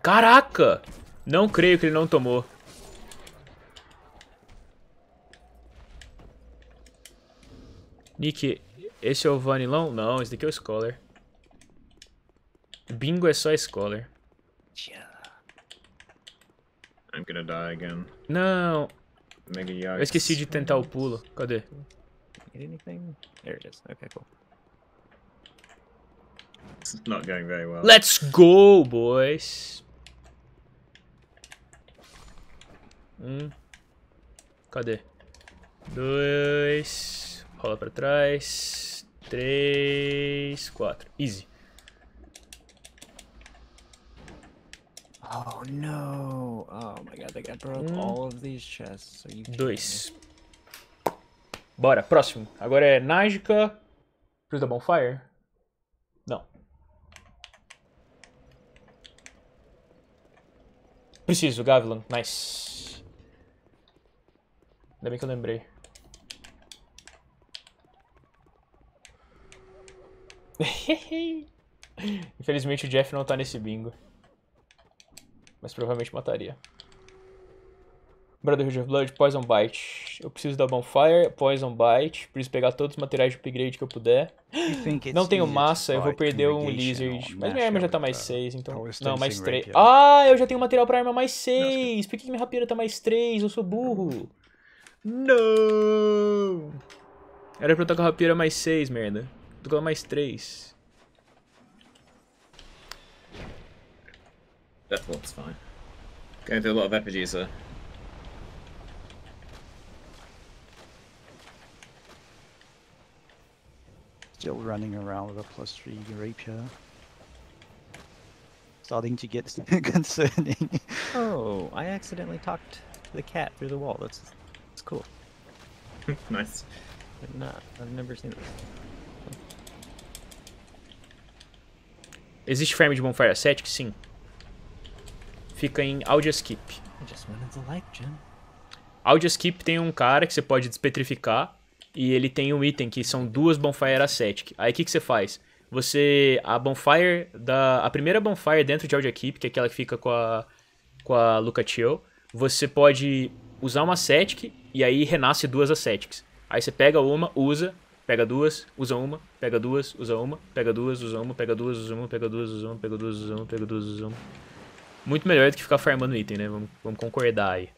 Caraca! Não creio que ele não tomou. Nick, esse é o Vanilão? Não, esse daqui é o Scholar. Bingo é só Scholar. I'm gonna die again. Não, Mega eu esqueci de tentar o pulo. Cadê? Anything? There it is. Okay, cool. It's not going very well. Let's go, boys! Um. Cadê? Dois. Rola pra trás. Três. Quatro. Easy. Oh no! Oh my god, that guy broke Um, all of these chests. Me? Dois. Bora, próximo. Agora é Nágica. Cruz da Bonfire? Não. Preciso, Gavilan. Nice. Ainda bem que eu lembrei. Infelizmente o Jeff não tá nesse bingo. Mas provavelmente mataria. Brotherhood of Blood, Poison Bite. Eu preciso da Bonfire, Poison Bite. Preciso pegar todos os materiais de upgrade que eu puder. Não tenho massa, eu vou perder um Lizard. Mas minha arma já tá mais a 6, então. power Não, mais stancing 3. rapier? Ah, eu já tenho material pra arma mais 6. Por que, minha rapieira tá mais 3? Eu sou burro. Não! Era pra eu estar com a rapieira mais 6, merda. Tô com ela mais 3. That looks fine. Going through a lot of effigies, sir. Still running around with a plus three rapier. Starting to get concerning. Oh, I accidentally talked to the cat through the wall. That's that's cool. nice. I've not. I've never seen this. Existe farm de Bonfire Ascetic? Sim. Fica em Audio Skip. Audio Skip tem um cara que você pode despetrificar e ele tem um item que são duas Bonfire Ascetic. Aí o que, que você faz? Você. A Bonfire da. A primeira Bonfire dentro de Audio Keep, que é aquela que fica com a. com a Lucatio, você pode usar uma Ascetic e aí renasce duas Ascetics. Aí você pega uma, usa, pega duas, usa uma, pega duas, usa uma, pega duas, usa uma, pega duas, usa uma, pega duas, usa uma, pega duas, usa uma, pega duas, usa uma. Muito melhor do que ficar farmando item, né? Vamos, vamos concordar aí.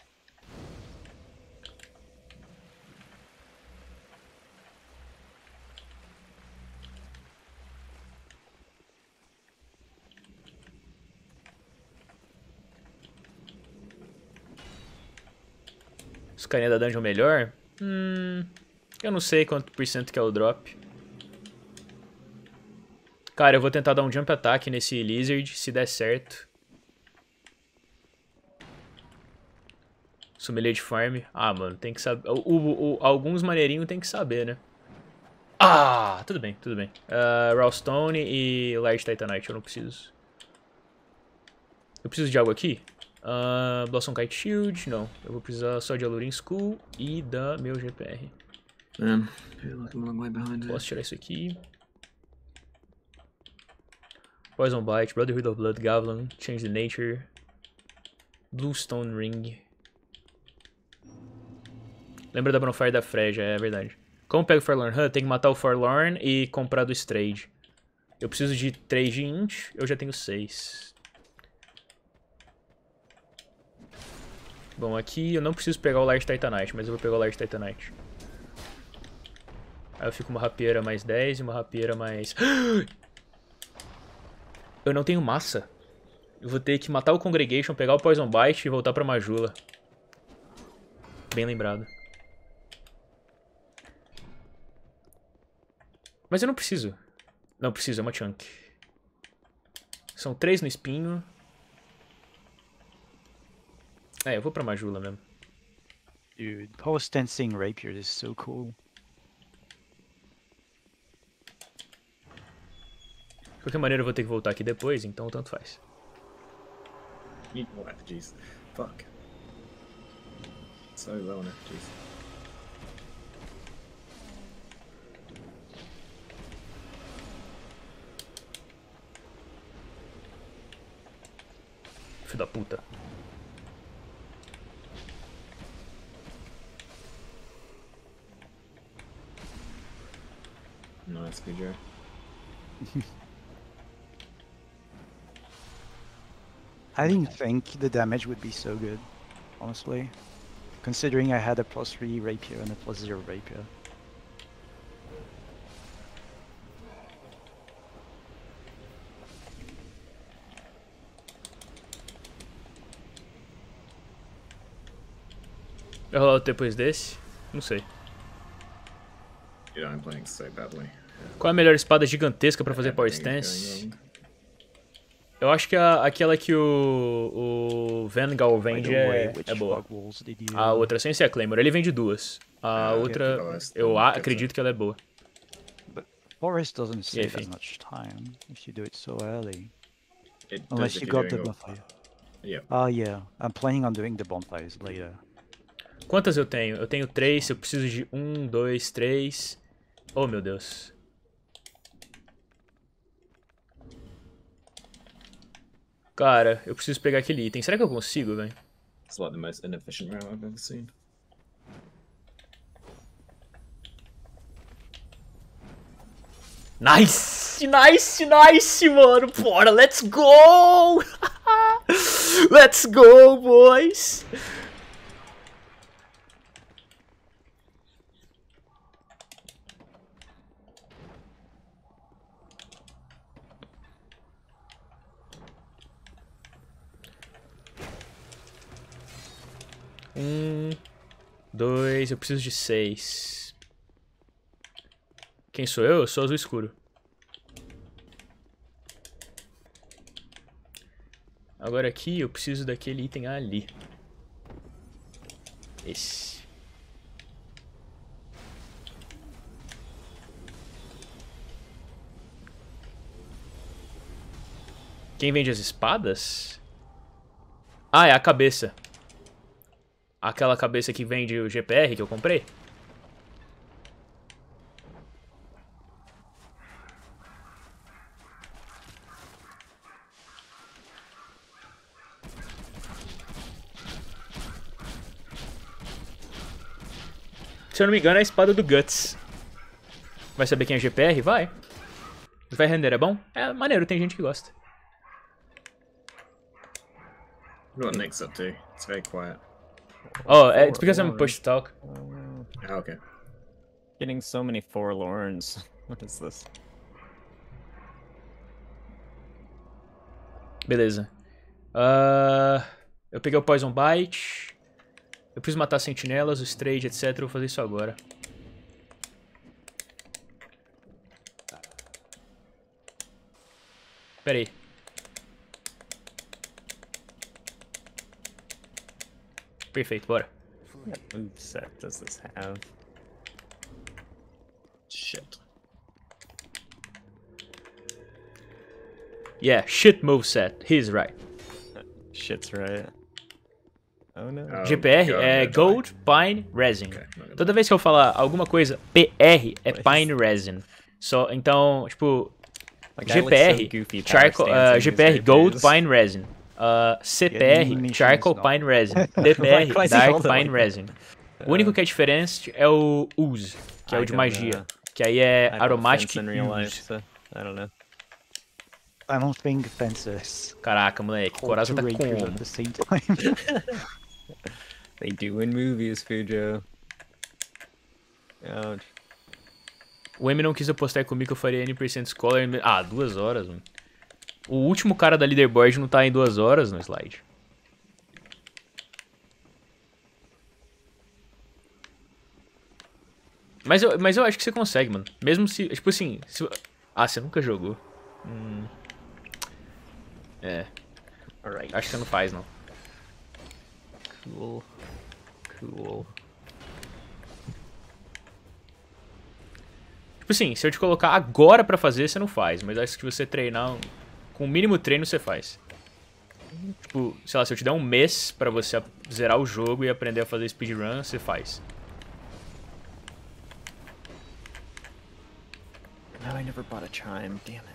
Os carinha da dungeon melhor? Hum. Eu não sei quanto por cento que é o drop. Cara, eu vou tentar dar um jump attack nesse lizard, se der certo. Sommelier de farm. Ah, mano, tem que saber. O, o- o- alguns maneirinhos tem que saber, né? Ah, tudo bem, tudo bem. Uh, e Large Titanite, eu não preciso. Eu preciso de algo aqui? Ah, Blossom Kite Shield, não. Eu vou precisar só de Alurin School e da meu GPR. Here. Posso tirar isso aqui. Poison Bite, Brotherhood of Blood, Gavilan, Change the Nature, Bluestone Ring. Lembra da Bonfire da Freja, é verdade. Como pega o Forlorn Hunt? Tem que matar o Forlorn e comprar do Strade. Eu preciso de 3 de int, eu já tenho 6. Bom, aqui eu não preciso pegar o Large Titanite, mas eu vou pegar o Large Titanite. Aí eu fico uma rapieira mais 10 e uma rapieira mais... Eu não tenho massa. Eu vou ter que matar o Congregation, pegar o Poison Bite e voltar pra Majula. Bem lembrado. Mas eu não preciso. Não preciso, é uma chunk. São três no espinho. É, eu vou pra Majula mesmo. Dude, power stancing rapier is so cool. De qualquer maneira eu vou ter que voltar aqui depois, então tanto faz. Need more effigies. Fuck. So low on effigies. Filho da puta. Nice, good job. I didn't think the damage would be so good, honestly. Considering I had a plus 3 rapier and a plus 0 rapier. Vai depois desse? Não sei. Yeah, I'm playing so badly. Qual é a melhor espada gigantesca pra fazer power Everything's stance? Eu acho que a, aquela que o, o Vangal By vende é, é boa. A outra sem ser a Claymore. Ele vende duas. A Ah, outra, eu acredito que ela é boa. Forest doesn't save as much time if you do it so early. It Unless you got the bonfire. Yeah. Oh yeah, I'm planning on doing the bonfires later. Quantas eu tenho? Eu tenho três, eu preciso de um, dois, três. Oh, meu Deus. Cara, eu preciso pegar aquele item. Será que eu consigo, velho? It's like the most inefficient route I've ever seen. Nice! Nice, nice, mano! Bora, let's go! let's go, boys! Um, dois, eu preciso de seis. Quem sou eu? Eu sou azul escuro. Agora aqui eu preciso daquele item ali. Esse. Quem vende as espadas? Ah, é a cabeça. Aquela cabeça que vende o GPR que eu comprei? Se eu não me engano, é a espada do Guts. Vai saber quem é GPR? Vai. Vai render, é bom? É maneiro, tem gente que gosta. What Nick's up to? It's very quiet. Oh, é, it's because I'm push to talk. Oh, okay. Getting so many forlorns. What is this? Beleza. Ah, eu peguei o Poison Bite. Eu preciso matar sentinelas, o Strade, etc. Eu vou fazer isso agora. Pera aí. Perfeito, bora. What moveset does this have? Shit. Yeah, shit moveset. He's right. Shit's right. Oh no. Oh, GPR God, é yeah, Gold Pine Resin. Okay, Toda vez que eu falar alguma coisa, PR é. Pine Resin. Só, então, tipo, Like, look so GPR, goofy uh, GPR Gold. Pine Resin. Uh, CPR munitions, Charcoal. Pine Resin. DPR Dark Pine Resin. O único que é diferente é o Ooze, que é I o de don't magia. know. Que aí é Aromatic life, Ooze. I don't know. I don't think fences Caraca, moleque, Coraza two tá como? at the same time. They do in movies, Fujo. Ouch. O M não quis apostar comigo que eu faria N% Scholar. em- Ah, duas horas, mano. O último cara da leaderboard não tá em duas horas no slide. Mas eu, mas eu acho que você consegue, mano. Mesmo se. Tipo assim. se- ah, você nunca jogou. Hum. É. Alright. Acho que você não faz, não. Cool. Cool. Tipo assim, se eu te colocar agora pra fazer, você não faz. Mas acho que se você treinar. Com o mínimo treino, você faz. Tipo, sei lá, se eu te der um mês pra você zerar o jogo e aprender a fazer speedrun, você faz. No, I never bought a chime. Damn it.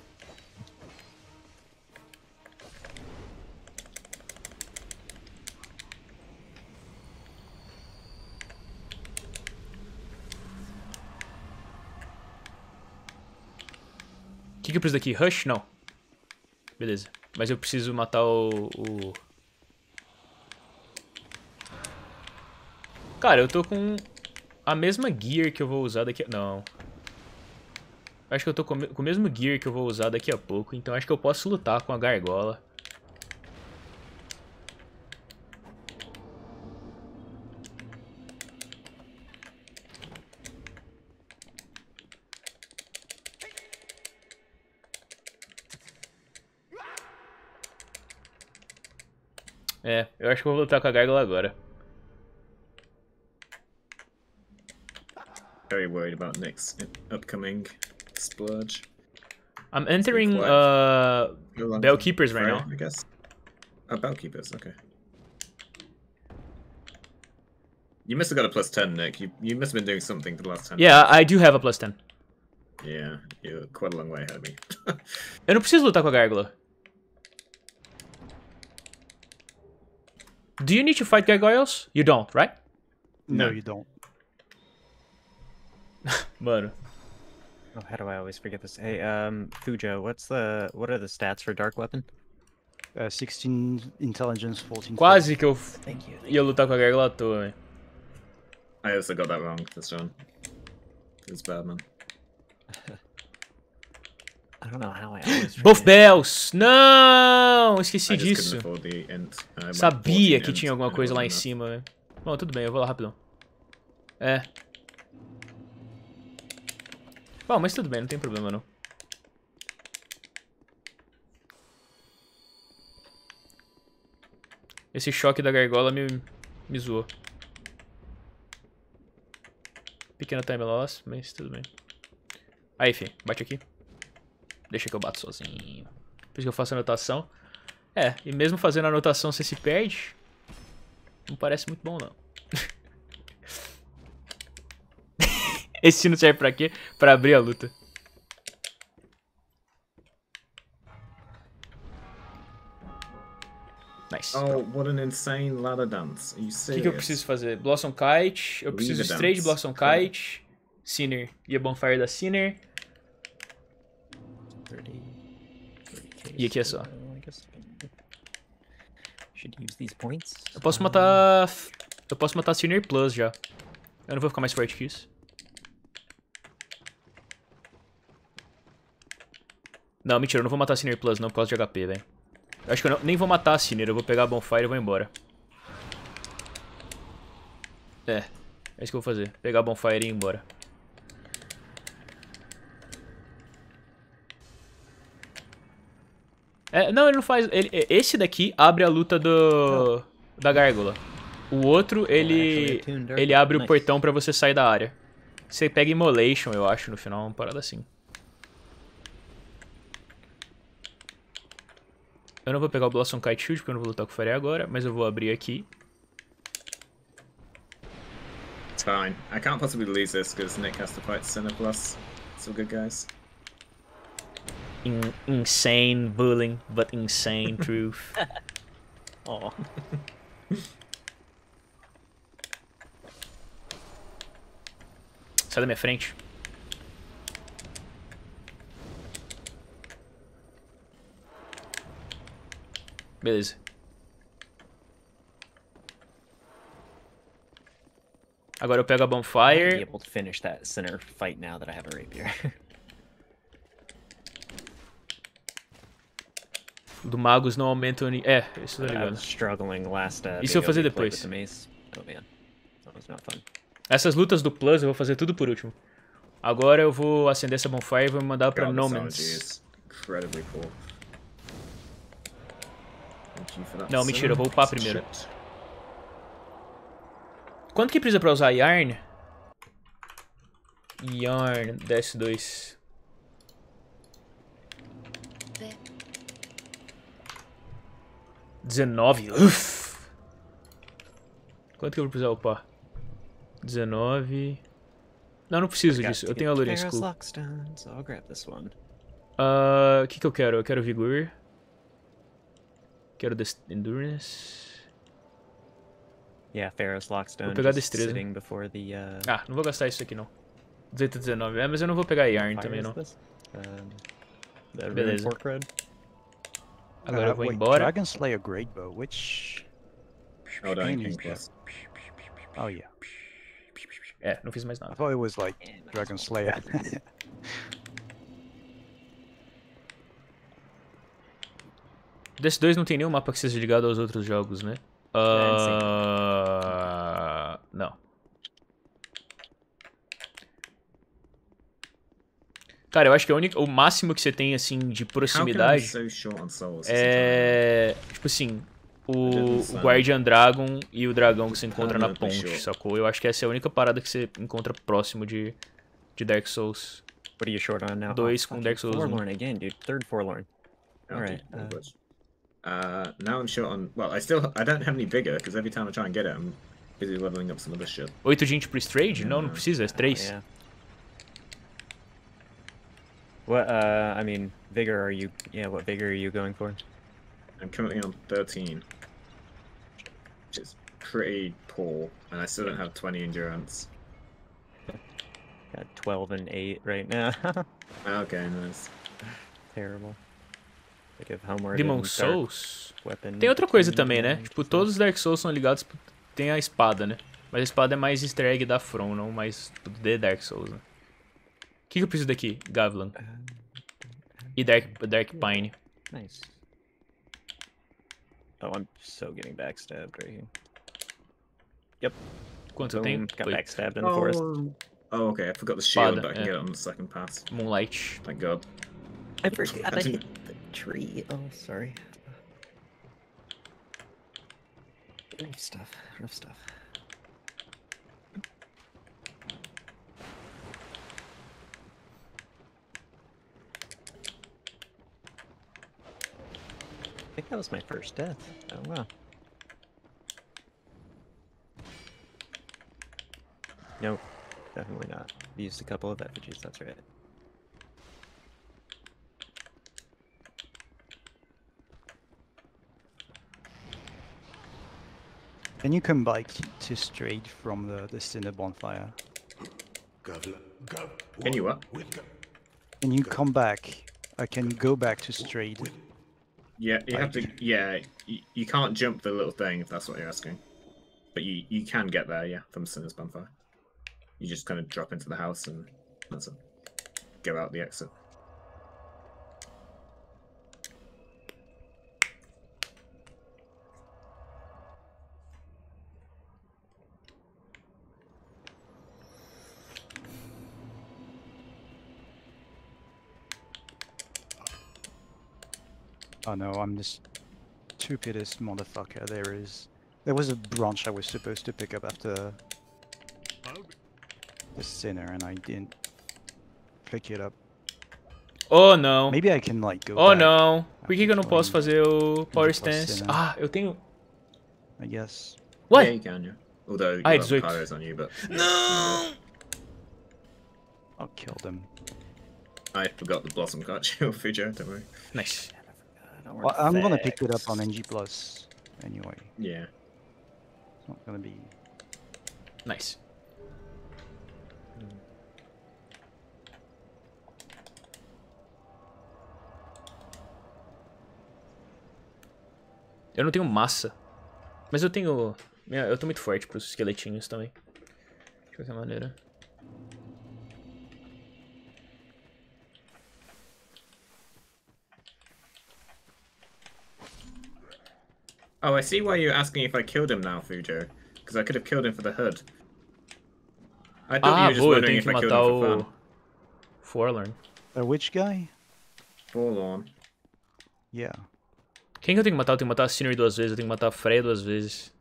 O que, que eu preciso daqui? Rush? Não. Beleza. Mas eu preciso matar o, o... Cara, eu tô com a mesma gear que eu vou usar daqui a... Não. Acho que eu tô com o mesmo gear que eu vou usar daqui a pouco, então acho que eu posso lutar com a gargola. Eu acho que vou lutar com a gárgula agora. Very worried about Nick's upcoming splurge. I'm entering uh, Bell Keepers right now. I guess. Oh, Bell Keepers, okay. You must have got a plus 10, Nick. You, you must have been doing something for the last 10 Yeah, I do have a plus 10. Yeah, you're quite a long way ahead of me. Eu não preciso lutar com a gárgula. Do you need to fight gargoyles? You don't, right? No, No. you don't. Mano, Oh, how do I always forget this? Hey, um, Fujo, what's the what are the stats for dark weapon? Uh, 16 intelligence, 14. quase que eu Thank you. ia lutar com a gárgula à toa, velho. I also got that wrong this one. It was bad, man. I don't know how I always Both bells! Não! Esqueci disso. Sabia 14 que tinha alguma coisa lá em cima, velho. Bom, tudo bem, eu vou lá rapidão. É. Bom, mas tudo bem, não tem problema não. Esse choque da gargola me, me zoou. Pequena time loss, mas tudo bem. Aí, fi, bate aqui. Deixa que eu bato sozinho. Por isso que eu faço anotação. É, e mesmo fazendo anotação você se perde. Não parece muito bom, não. Esse sino serve pra quê? Pra abrir a luta. Nice. Oh, what an insane ladder dance. O que, que eu preciso fazer? Blossom Kite. Eu preciso Leader Stray de. Blossom. Kite. Sinner e a Bonfire da Sinner. 30, 30K E aqui é só. Eu posso matar. Eu posso matar Sinner Plus já. Eu não vou ficar mais forte que isso. Não, mentira, eu não vou matar a Sinner Plus não por causa de HP, velho. Eu acho que eu não- nem vou matar a Sinner, eu vou pegar a Bonfire e vou embora. É, é isso que eu vou fazer. Pegar a Bonfire e ir embora. É, não, ele não faz. ele- esse daqui abre a luta do. da gárgula. O outro, ele. her. Ele abre o portão pra você sair da área. Você pega Immolation, eu acho, no final, uma parada assim. Eu não vou pegar o Blossom Kite Shield, porque eu não vou lutar com o Fire agora, mas eu vou abrir aqui. It's fine. I can't possibly lose this because Nick has to fight Sinner Plus. So good, guys. In- insane bullying, but insane truth. Oh, Sai da minha frente. Beleza. Agora eu pego a I'll be Bonfire. able to finish that center fight now that I have a rapier. Do Magus não aumenta o... ni- É, isso tá ligado. was struggling last. Uh, Isso eu vou fazer depois. Oh man, that was not fun. Essas lutas do Plus eu vou fazer tudo por último. Agora eu vou acender essa Bonfire e vou mandar pra God, No this Man's. RNG is incredibly poor. Thank you for that, Não, mentira, eu vou upar primeiro. Quanto que precisa pra usar Yarn? Yarn, DS2. There. 19. Uf. Quanto que eu vou precisar upar? 19. Não, não preciso disso. Eu tenho a Luring School. Ah, O que que eu quero? Eu quero Vigor. Quero Des- Endurance. Yeah, Pharaoh's Lockstone. pegar just destreza. The, uh, Ah, não vou gastar isso aqui não. 18 19. É, mas eu não vou pegar Yarn também não. Um, Beleza. Agora Uh, eu vou embora. Dragon Slayer Great Bow, which... Plus. Oh yeah, É, não fiz mais I nada. thought it was like Dragon. Slayer. Desses dois não tem nenhum mapa que seja ligado aos outros jogos, né? Ah, não. Cara, eu acho que a única, o máximo que você tem, assim, de proximidade é. Tipo assim, o, didn't o. Guardian Dragon e o dragão que você encontra na ponte, sacou? Eu acho que essa é a única parada que você encontra próximo de, de Dark Souls. What are you short on now? Dois com Dark Souls. Forlorn again, dude. Third Forlorn. Alright, uh, Uh, now I'm short on. Well, I still I don't have any vigor because every time I try and get it, I'm busy leveling up some other shit. 8 de int pro Strade? Não, não precisa, é 3. Yeah. What, uh, I mean, vigor are you, yeah, what vigor are you going for? I'm currently on 13, which is pretty poor, and I still don't have 20 endurance. Got 12 and 8 right now. Okay, nice. Terrible. Think of Homeward Demon Souls. Weapon. Tem outra coisa Kingdom também, né? and Tipo, todos os Dark Souls são ligados. pro- Tem a espada, né? Mas a espada é mais easter egg da From, não mais tipo, de Dark Souls, né? O que, que eu preciso daqui? Gavlan. Ah, e Dark, Dark Pine. Nice. Oh, I'm so getting backstabbed right here. Quanto eu Boom, tenho? Got backstabbed in the forest. Oh, oh, okay. I forgot the shield, Espada, but I can yeah. get it on the second pass. Moonlight. Thank God. I forgot I hit the tree. Oh, sorry. Rough stuff. Rough stuff. Think that was my first death. Oh wow. Nope, definitely not. Used a couple of effigies, that's right. Can you come back to straight from the, the Cinder bonfire? Can you uh? what? Can you come back? I can go back to straight. Yeah, you have to. Yeah, you, you can't jump the little thing if that's what you're asking. But you you can get there, yeah, from Sinner's Bonfire. You just kind of drop into the house and that's it. Go out the exit. Oh no, I'm the stupidest motherfucker there is. There was a branch I was supposed to pick up after the sinner and I didn't pick it up. Oh, não. Maybe I can like go Oh, back, não. Por que, que eu não Foi- posso fazer o Power Stance? Ah, eu tenho... I guess. What? Yeah, you can, yeah. Although you Ah, have 18. pyros on you, but No. I'll kill them. I forgot the Blossom card shield, Fujo, don't worry. Nice. Well, I'm gonna pick it up on facts. NG Plus anyway. Yeah. It's not gonna be. Nice. Eu não tenho massa. Mas eu tenho. Eu tô muito forte pros esqueletinhos também. De qualquer maneira. Oh, I see why you're asking if I killed him now, Fujo. Because I could have killed him for the hood. I thought you Ah, were just vou, eu wondering if I killed matar him for o. fun. Forlorn. A witch guy? Forlorn. Yeah. Quem que eu tenho que matar? Eu tenho que matar a Scenery duas vezes, eu tenho que matar a Freya duas vezes.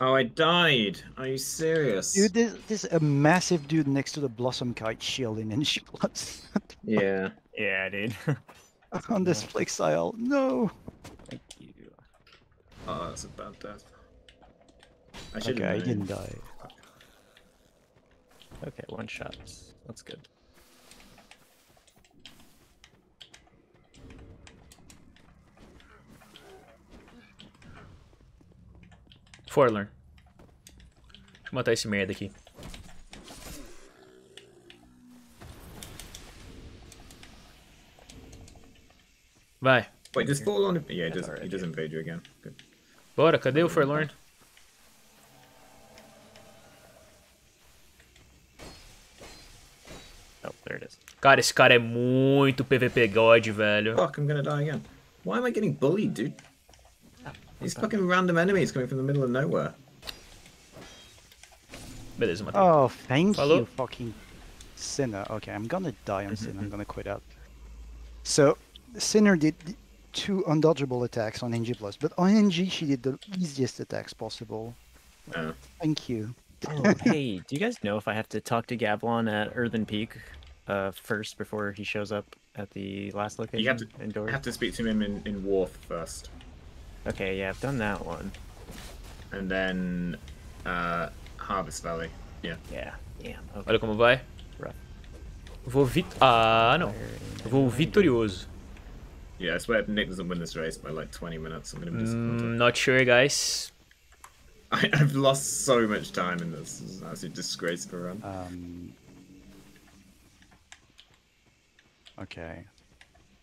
Oh, I died. Are you serious? Dude, there's, there's a massive dude next to the Blossom Kite shielding and NG Plus Yeah. Yeah, dude. on this flex aisle. No! Thank you. Oh, that's a bad death. I should Okay, I didn't die. Okay, one shot. That's good. Forlorn. Deixa eu matar esse merda aqui. Vai. Wait, does fall on? Yeah, he does. alright, He does invade you again. Good. Bora, cadê o Forlorn? Oh, there it is. Cara, esse cara é muito PVP God, velho. Fuck, I'm gonna die again. Why am I getting bullied, dude? Oh, These fucking random enemies coming from the middle of nowhere. Beleza, matei. Oh, thank Follow? you, fucking Sinner. Okay, I'm gonna die on Sinner. I'm gonna quit out. So, Sinner did the two undodgeable attacks on NG plus, but on NG she did the easiest attacks possible. Uh, Thank you. Oh, hey, do you guys know if I have to talk to Gablon at Earthen Peak uh, first before he shows up at the last location? you have to indoors? Have to speak to him in, in Wharf first, Okay, yeah, I've done that one. and then uh, Harvest Valley. Yeah. Yeah, damn. Okay. Olha como vai. Rough. Vou vit... Ah, não. Vou vitorioso. Yeah, I swear if Nick doesn't win this race by like 20 minutes, I'm gonna be disappointed. Mm, not sure, guys. I, I've lost so much time in this. This is an absolute disgrace for run. Um, okay.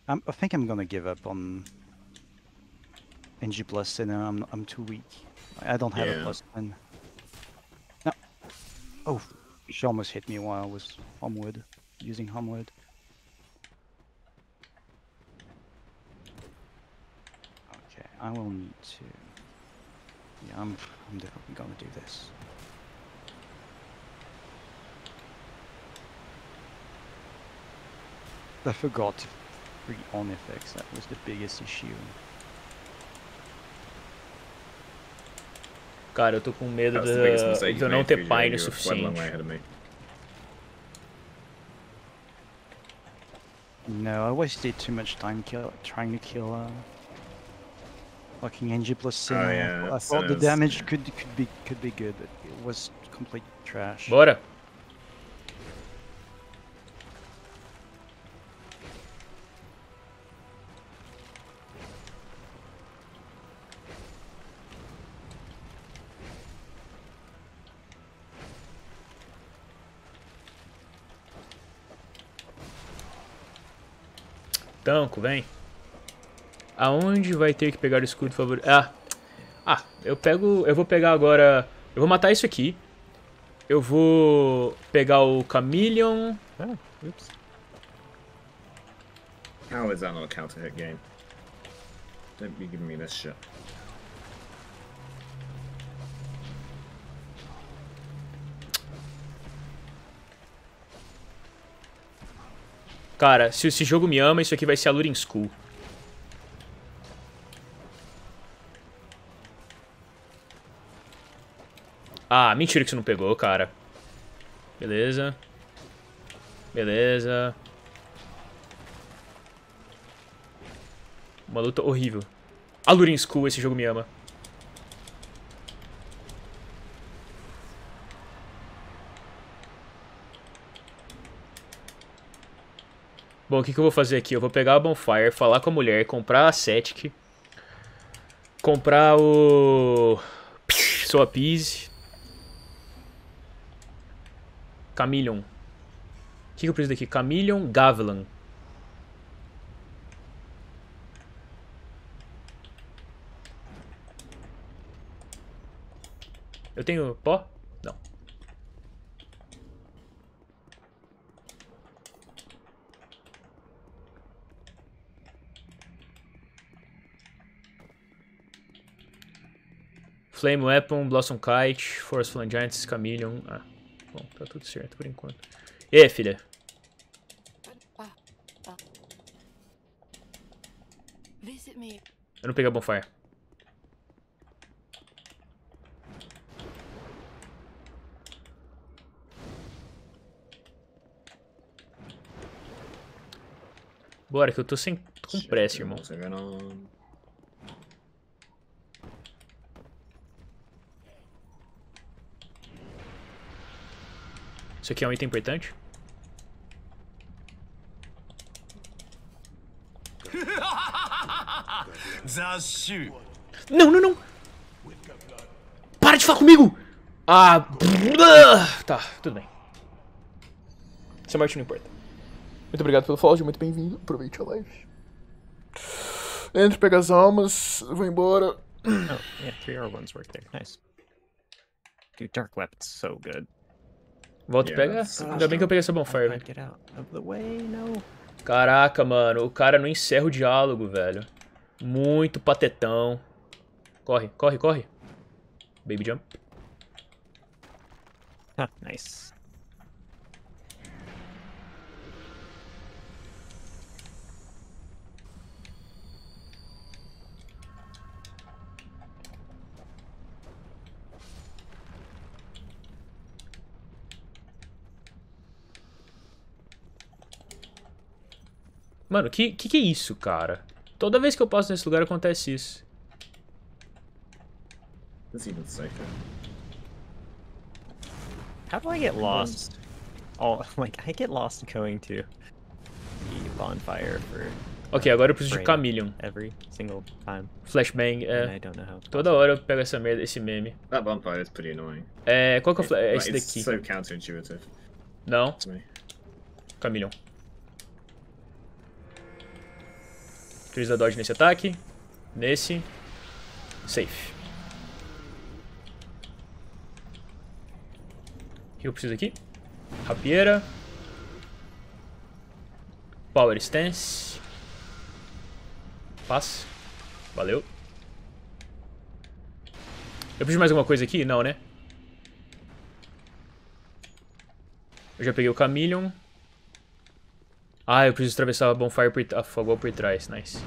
I'm, I think I'm gonna give up on NG plus Sinner. I'm I'm too weak. I don't have a Yeah. plus ten. No. Oh, she almost hit me while I was homeward, using homeward. Okay, I will need to. Yeah, I'm I'm definitely gonna do this. I forgot to free on effects. That was the biggest issue. Cara, eu tô com medo That was the biggest de, mistake de eu não ter Fuji. paine o You were quite a long way suficiente. ahead of me. No, I wasted too much time kill, trying to kill uh, fucking NG plus Sinner. Oh, I yeah, thought- I thought the damage could could be could be good, but it was complete trash. Bora. Tanco, vem. Aonde vai ter que pegar o escudo favorito? Ah. Ah, eu pego. Eu vou pegar agora. Eu vou matar isso aqui. Eu vou pegar o Chameleon. Oh, oops. How is that not a counter hit game? Don't be giving me this shit. Cara, se esse jogo me ama, isso aqui vai ser a Luring School. Ah, mentira que você não pegou, cara. Beleza. Beleza. Uma luta horrível. A Luring School, esse jogo me ama. Bom, o que, que eu vou fazer aqui? Eu vou pegar a Bonfire, falar com a mulher, comprar a Cetic, comprar o Swap Easy, Chameleon. O que, que eu preciso daqui? Chameleon, Gavilan. Eu tenho pó? Não. Flame Weapon, Blossom Kite, Forceful Giants, Chameleon. Ah, bom, tá tudo certo por enquanto. E aí, filha? Eu não peguei a Bonfire. Bora, que eu tô sem tô com pressa, irmão. what's going on? Isso aqui é um item importante. Não, não, não! Para de falar comigo! Ah, tá, tudo bem. Essa morte não importa. Muito obrigado pelo follow, muito bem-vindo. Aproveite a live. Entre, pega as almas, vou embora. Oh, yeah, three R1s work there. Nice. Dude, Dark Weapon's so good. Volta e Yeah, pega. Ainda bem que eu peguei essa bonfire, velho. Caraca, mano, o cara não encerra o diálogo, velho. Muito patetão. Corre, corre, corre. Baby jump. Ah, nice. Mano, que, que que é isso, cara? Toda vez que eu passo nesse lugar acontece isso. It's even safer. How do I get lost? Oh, like, I get lost going to the bonfire for Ok, agora eu preciso de. Chameleon. every single time, Flashbang, é. don't know how. Toda hora eu pego essa merda, esse meme. That bonfire is pretty annoying. É, qual que é o fla- é esse it's daqui? so counterintuitive Não. Chameleon. Utiliza dodge nesse ataque. Nesse. Safe. O que eu preciso aqui? Rapieira. Power Stance. Passa. Valeu. Eu preciso de mais alguma coisa aqui? Não, né? Eu já peguei o Chameleon. Ah, eu preciso atravessar a bonfire por, a fogão por trás. Nice.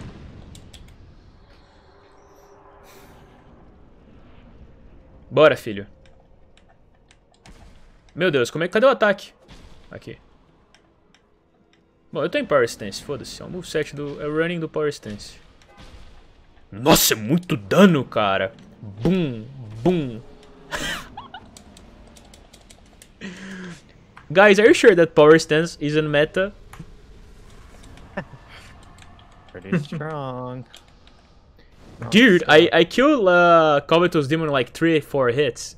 Bora, filho. Meu Deus, como é que... Cadê o ataque? Aqui. Bom, eu tô em Power Stance, foda-se. É o moveset do... É o running do Power Stance. Nossa, é muito dano, cara. Boom, boom. Guys, are you sure that Power Stance isn't meta? Pretty strong. Dude, I, I killed uh, Covetous Demon like 3 4 hits.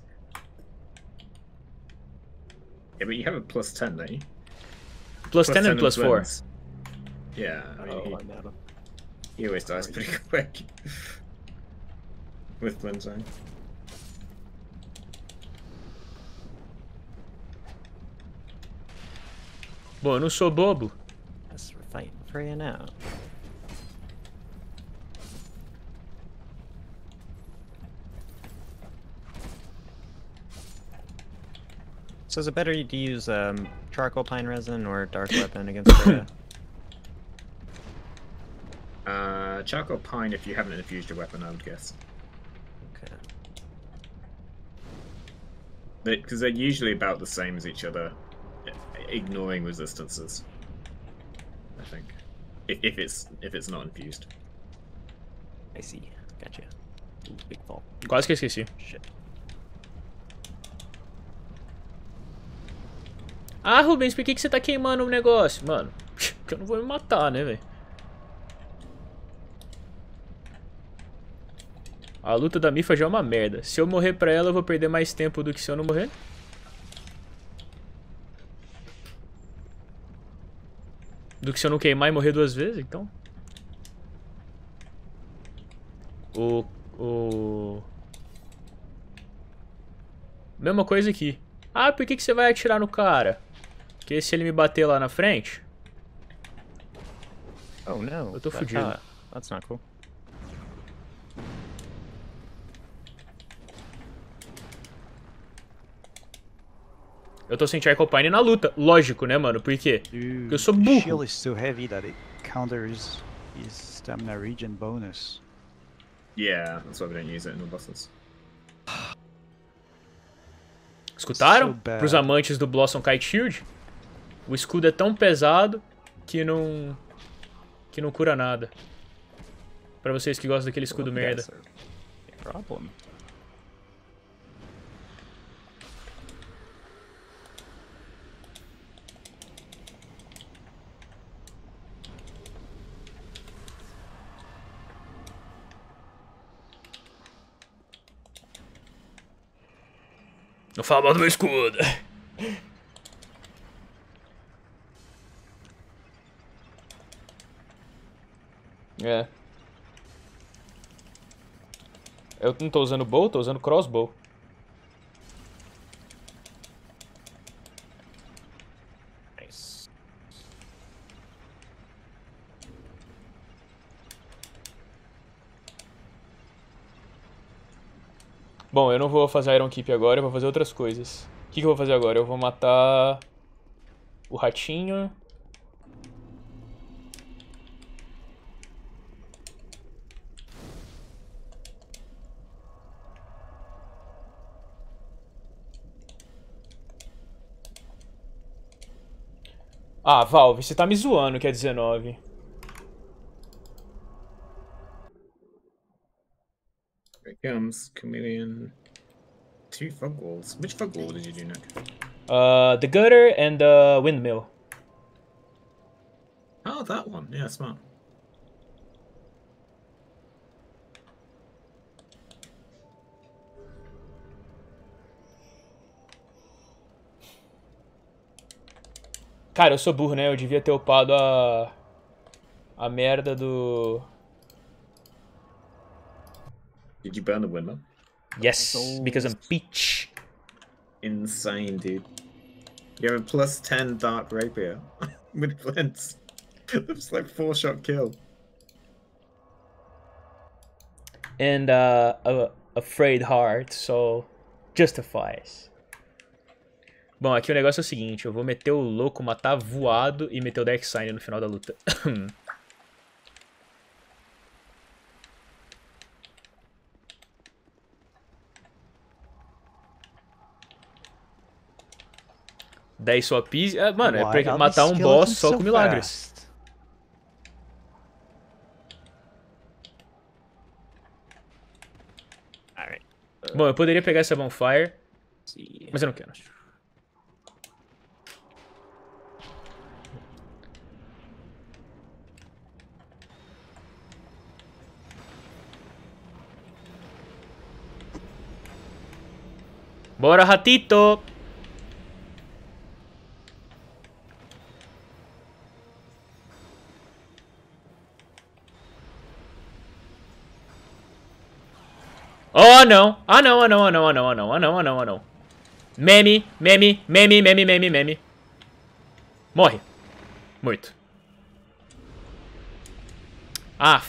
Yeah, but you have a plus 10, don't you? Plus 10 and plus 4. influence. Yeah, I mean, Oh, he, I he always dies pretty quick. With Blindzone. Bom, eu não sou bobo. Yes, we're fighting Freya now. So is it better to use um, charcoal pine resin or dark weapon against Freya? Uh, charcoal pine if you haven't infused your weapon, I would guess. Okay. Because they're usually about the same as each other, ignoring resistances. I think. If, if it's if it's not infused. I see. Gotcha. Ooh, big fall. Quase que you. Shit. Ah, Rubens, por que, que você tá queimando o negócio? Mano, porque eu não vou me matar, né, velho? A luta da Mifa já é uma merda. Se eu morrer pra ela, eu vou perder mais tempo do que se eu não morrer. Do que se eu não queimar e morrer duas vezes, então. O. O. Mesma coisa aqui. Ah, por que, que você vai atirar no cara? Porque se ele me bater lá na frente. Oh no. Eu tô that- fudido. ah, that's not cool. Eu tô sem Charcoal Pine na luta. Lógico, né, mano? Por quê? Dude, Eu sou the burro. shield is so heavy that it counters his stamina regen bonus. Yeah, that's why we don't use it in bosses. Escutaram? So. Pros amantes do Blossom Kite Shield, o escudo é tão pesado que não que não cura nada. Para vocês que gostam daquele escudo merda. Problem. Não fala mal do meu escudo. É. Eu não tô usando bow, tô usando crossbow. Nice. Bom, eu não vou fazer Iron Keep agora, eu vou fazer outras coisas. O que, que eu vou fazer agora? Eu vou matar o ratinho. Ah, Valve, você tá me zoando que é 19. Here comes. Chameleon. Two fog walls. Which fog wall did you do, Nick? Uh, the gutter and the windmill. Oh, that one. Yeah, smart. Cara, eu sou burro, né? Eu devia ter upado a. A merda do. Did you burn the windmill? Yes, because I'm peach. Insane, dude. You have a plus 10 dark rapier with flints. That's like four shot kill. And uh, a afraid heart, so justifies. Bom, aqui o negócio é o seguinte, eu vou meter o louco, matar voado e meter o Dark Sign no final da luta. Dez swappies. Ah, mano, é pra matar um boss só com milagres. fast? Bom, eu poderia pegar essa bonfire, mas eu não quero. Bora, ratito! Oh, não! Ah, não, ah, não, ah, não, ah, não, ah, não, ah, não, ah, não, ah, não. Meme, meme, meme, meme, meme, meme. Morre. Morto. Ah,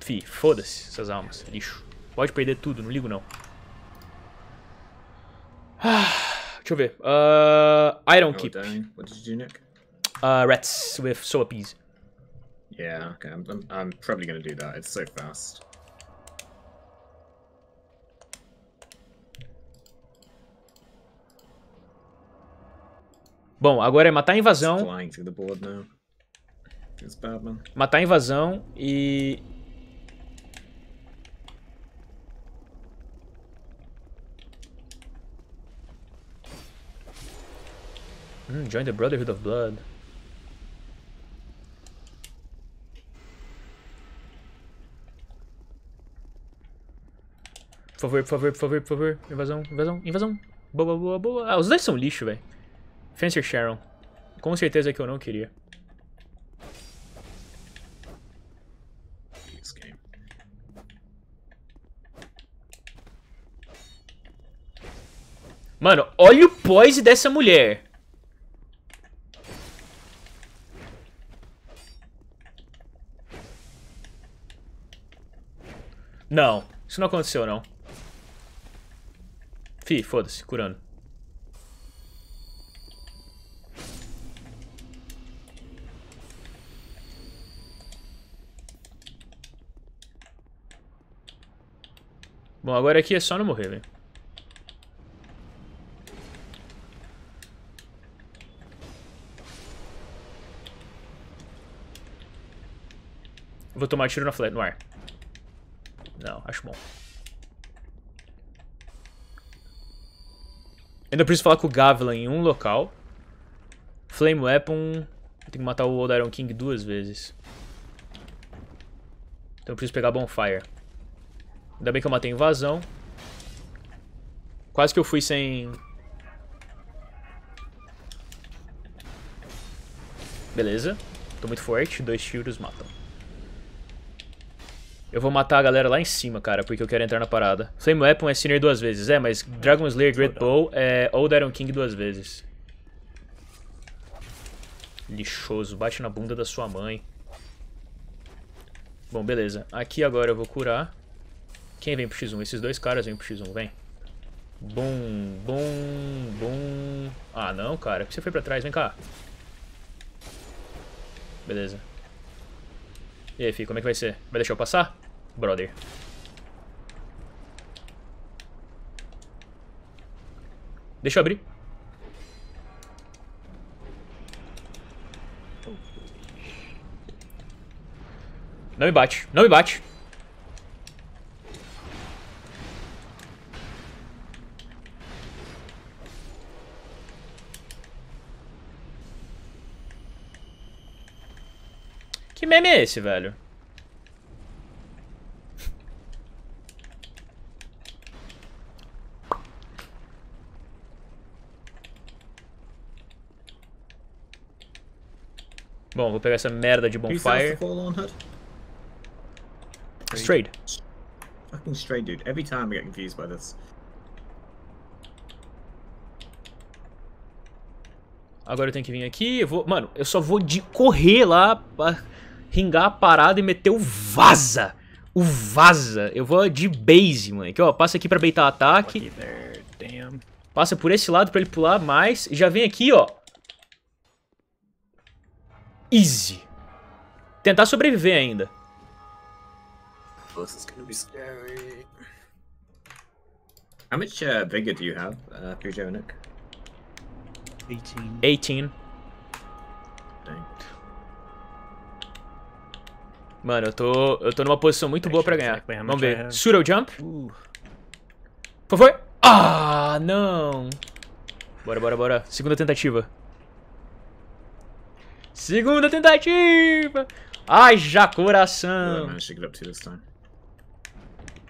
fi, foda-se essas almas, lixo. Pode perder tudo, não ligo não. Ah, deixa eu ver. Uh, Iron Oh, Keep. What did you do, Nick? Uh, rats with soa peas. Yeah, okay. I'm, I'm, I'm probably going to do that. It's so fast. Bom, agora é matar a invasão. Matar a invasão e. Hmm, join the Brotherhood of Blood. Por favor, por favor, por favor, por favor. Invasão, invasão, invasão. Boa, boa, boa. Ah, os dois são lixo, velho. Fencer Sharon. Com certeza que eu não queria. Mano, olha o poise dessa mulher. Não, isso não aconteceu não. Fi, foda-se, curando. Bom, agora aqui é só não morrer, velho. Vou tomar tiro na flat, no ar. Acho bom. Ainda preciso falar com o Gavilan em um local. Flame Weapon. Eu tenho que matar o Old Iron King duas vezes. Então eu preciso pegar Bonfire. Ainda bem que eu matei invasão. Quase que eu fui sem... Beleza. Tô muito forte. Dois tiros matam. Eu vou matar a galera lá em cima, cara, porque eu quero entrar na parada. Flame Weapon é Sinner duas vezes. É, mas Dragon Slayer Great Bow é Old Iron King duas vezes. Lixoso. Bate na bunda da sua mãe. Bom, beleza. Aqui agora eu vou curar. Quem vem pro X1? Esses dois caras vêm pro X1, vem. Bum, bum, bum. Ah, não, cara. Por que você foi pra trás? Vem cá. Beleza. E aí, filho, como é que vai ser? Vai deixar eu passar? Brother. Deixa eu abrir. Não me bate, não me bate. Que meme é esse, velho? Bom, vou pegar essa merda de bonfire. Straight. Fucking stray dude. Every time I get confused by this. Agora eu tenho que vir aqui. Eu vou, mano, eu só vou de correr lá pra ringar a parada e meter o vaza. O vaza. Eu vou de base, mano. Aqui, ó. Passa aqui pra baitar ataque. Passa por esse lado pra ele pular mais. E já vem aqui, ó. Easy. Tentar sobreviver ainda. This is gonna be scary. How much uh, vigor do you have, uh, Pujo and Nick? 18. 18. Dang. Mano, eu tô, eu tô numa posição muito boa pra ganhar. Vamos ver. Pseudo jump. Por favor. Ah, não. Bora, bora, bora. Segunda tentativa. Segunda tentativa. Haja What I coração.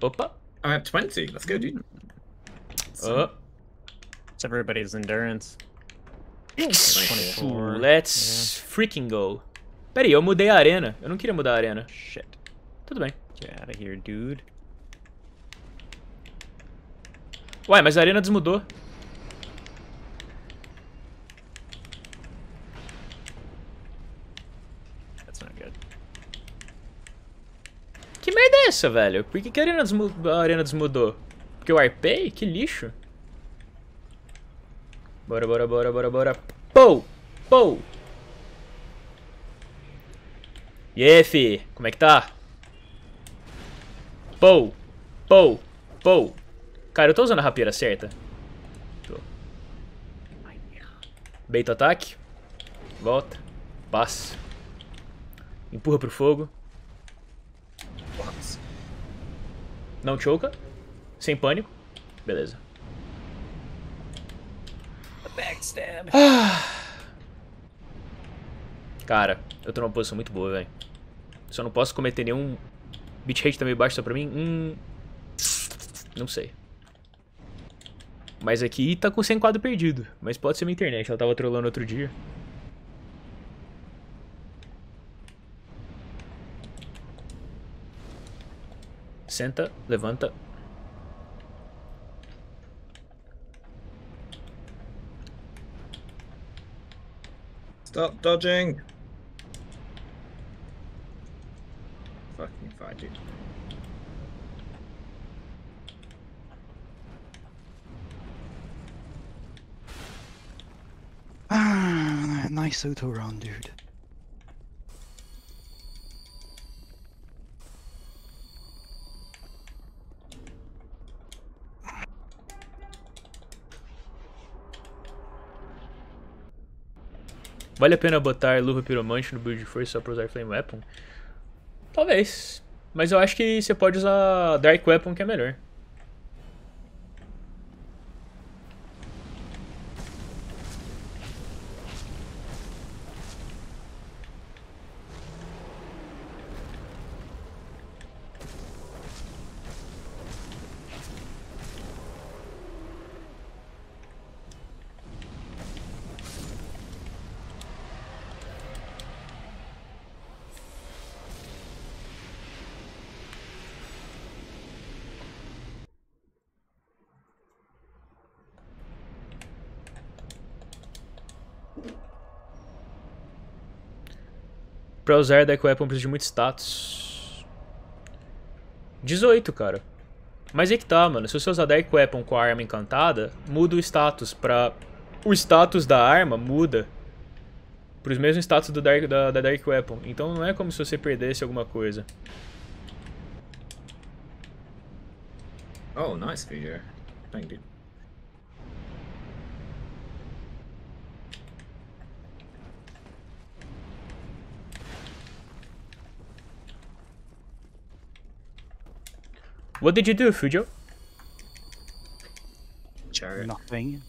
Opa. I have 20. Let's go, dude. Oh. It's everybody's endurance. Ooh, 24. Let's freaking go. Pera aí, eu mudei a arena. Eu não queria mudar a arena. Shit. Tudo bem. Get out of here, dude. Ué, mas a arena desmudou. That's not good. Que merda é essa, velho? Por que, que a, arena a arena desmudou? Porque eu arpei? Que lixo. Bora, bora, bora, bora, bora. Pou! Pou! E aí, fi? Como é que tá? Pou! Pou! Pou! Cara, eu tô usando a rapieira certa? Tô. Beito ataque. Volta. Passa. Empurra pro fogo. Não choca. Sem pânico. Beleza. Backstab. Cara, eu tô numa posição muito boa, velho. Só não posso cometer nenhum... Bitrate também baixo só pra mim? Hum... Não sei. Mas aqui tá com 100 quadro perdido. Mas pode ser minha internet, ela tava trolando outro dia. Senta, levanta. Stop dodging! Dude. Ah, nice auto run, dude. Vale a pena botar luva piromante no build de força só pra usar Flame Weapon? Talvez. Mas eu acho que você pode usar Dark Weapon que é melhor. Pra usar Dark Weapon precisa de muito status. 18, cara. Mas aí que tá, mano. Se você usar Dark Weapon com a arma encantada, muda o status pra... O status da arma muda pros mesmos status do Dark, da, da Dark Weapon. Então não é como se você perdesse alguma coisa. Oh, nice figure. Thank you. What did you do, Fujo? Chariot. Nothing.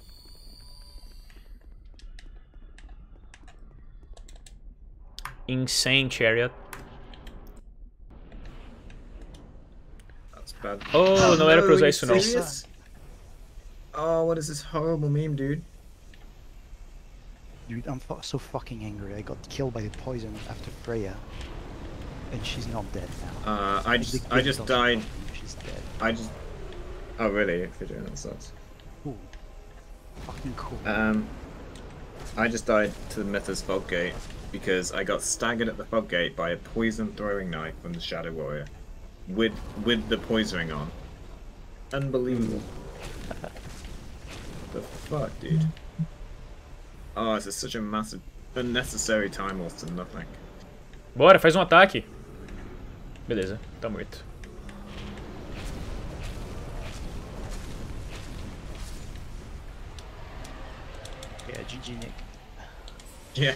Insane Chariot. That's bad. Oh, não era pra usar you isso não. Oh, what is this horrible meme, dude? Dude, I'm so fucking angry. I got killed by the poison after Freya. And she's not dead now. Uh, I just, I just died. fucking- She's dead. I just. Oh, really? If you're doing that sucks. Cool. Fucking cool. Um, I just died to the Mythos Fog Gate because I got staggered at the Fog Gate by a poison throwing knife from the Shadow Warrior, with with the poisoning on. Unbelievable. the fuck, dude. Oh, this is such a massive, unnecessary time loss to nothing. Bora, faz um ataque. Beleza, tá morto. GG Nick. Yeah.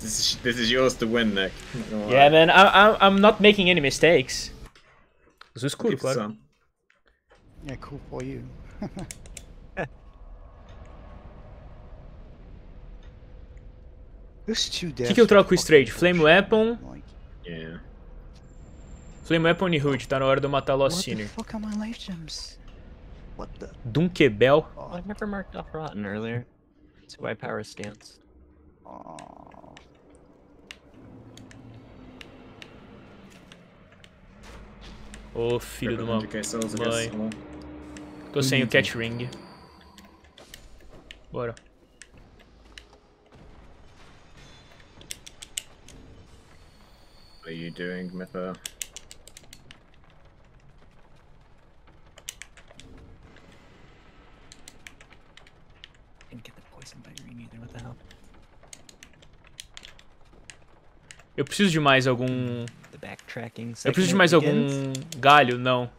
This is this is yours to win, Nick. Lie. Yeah, man, I, I, I'm not making any mistakes. O escudo, Keep claro. some. Yeah, cool for you. Two O que, que eu troco com o Strade? Flame. Weapon, Yeah. Flame Weapon e Hood, tá na hora de eu matar Lost what the Sinner. fuck are my life gems? What the? Dunkelbell. Oh, I never marked off Rotten earlier. It's why power stance. Oh. Ô filho de uma 100k souls, I mãe. guess. or- Tô sem o Cat Ring. Bora. What are you doing, Mytha? Eu preciso de mais algum. Eu preciso de mais algum galho? Não.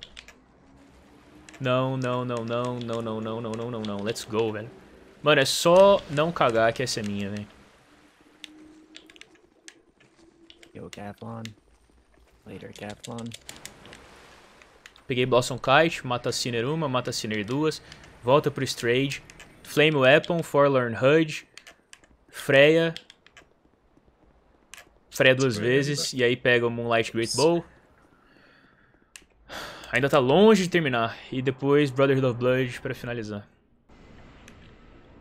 Não, não, não, não, não, não, não, não, não, não, não. Let's go, velho. Mano, é só não cagar que essa é minha, velho. Yo, Gavlon. Later, Gavlon. Peguei Blossom Kite, mata Sinner uma, mata Sinner duas, volta pro Strade, Flame Weapon, Forlorn HUD, Freya. Freya duas vezes, e aí pega o Moonlight Great Bow. Ainda tá longe de terminar. E depois Brotherhood of Blood pra finalizar.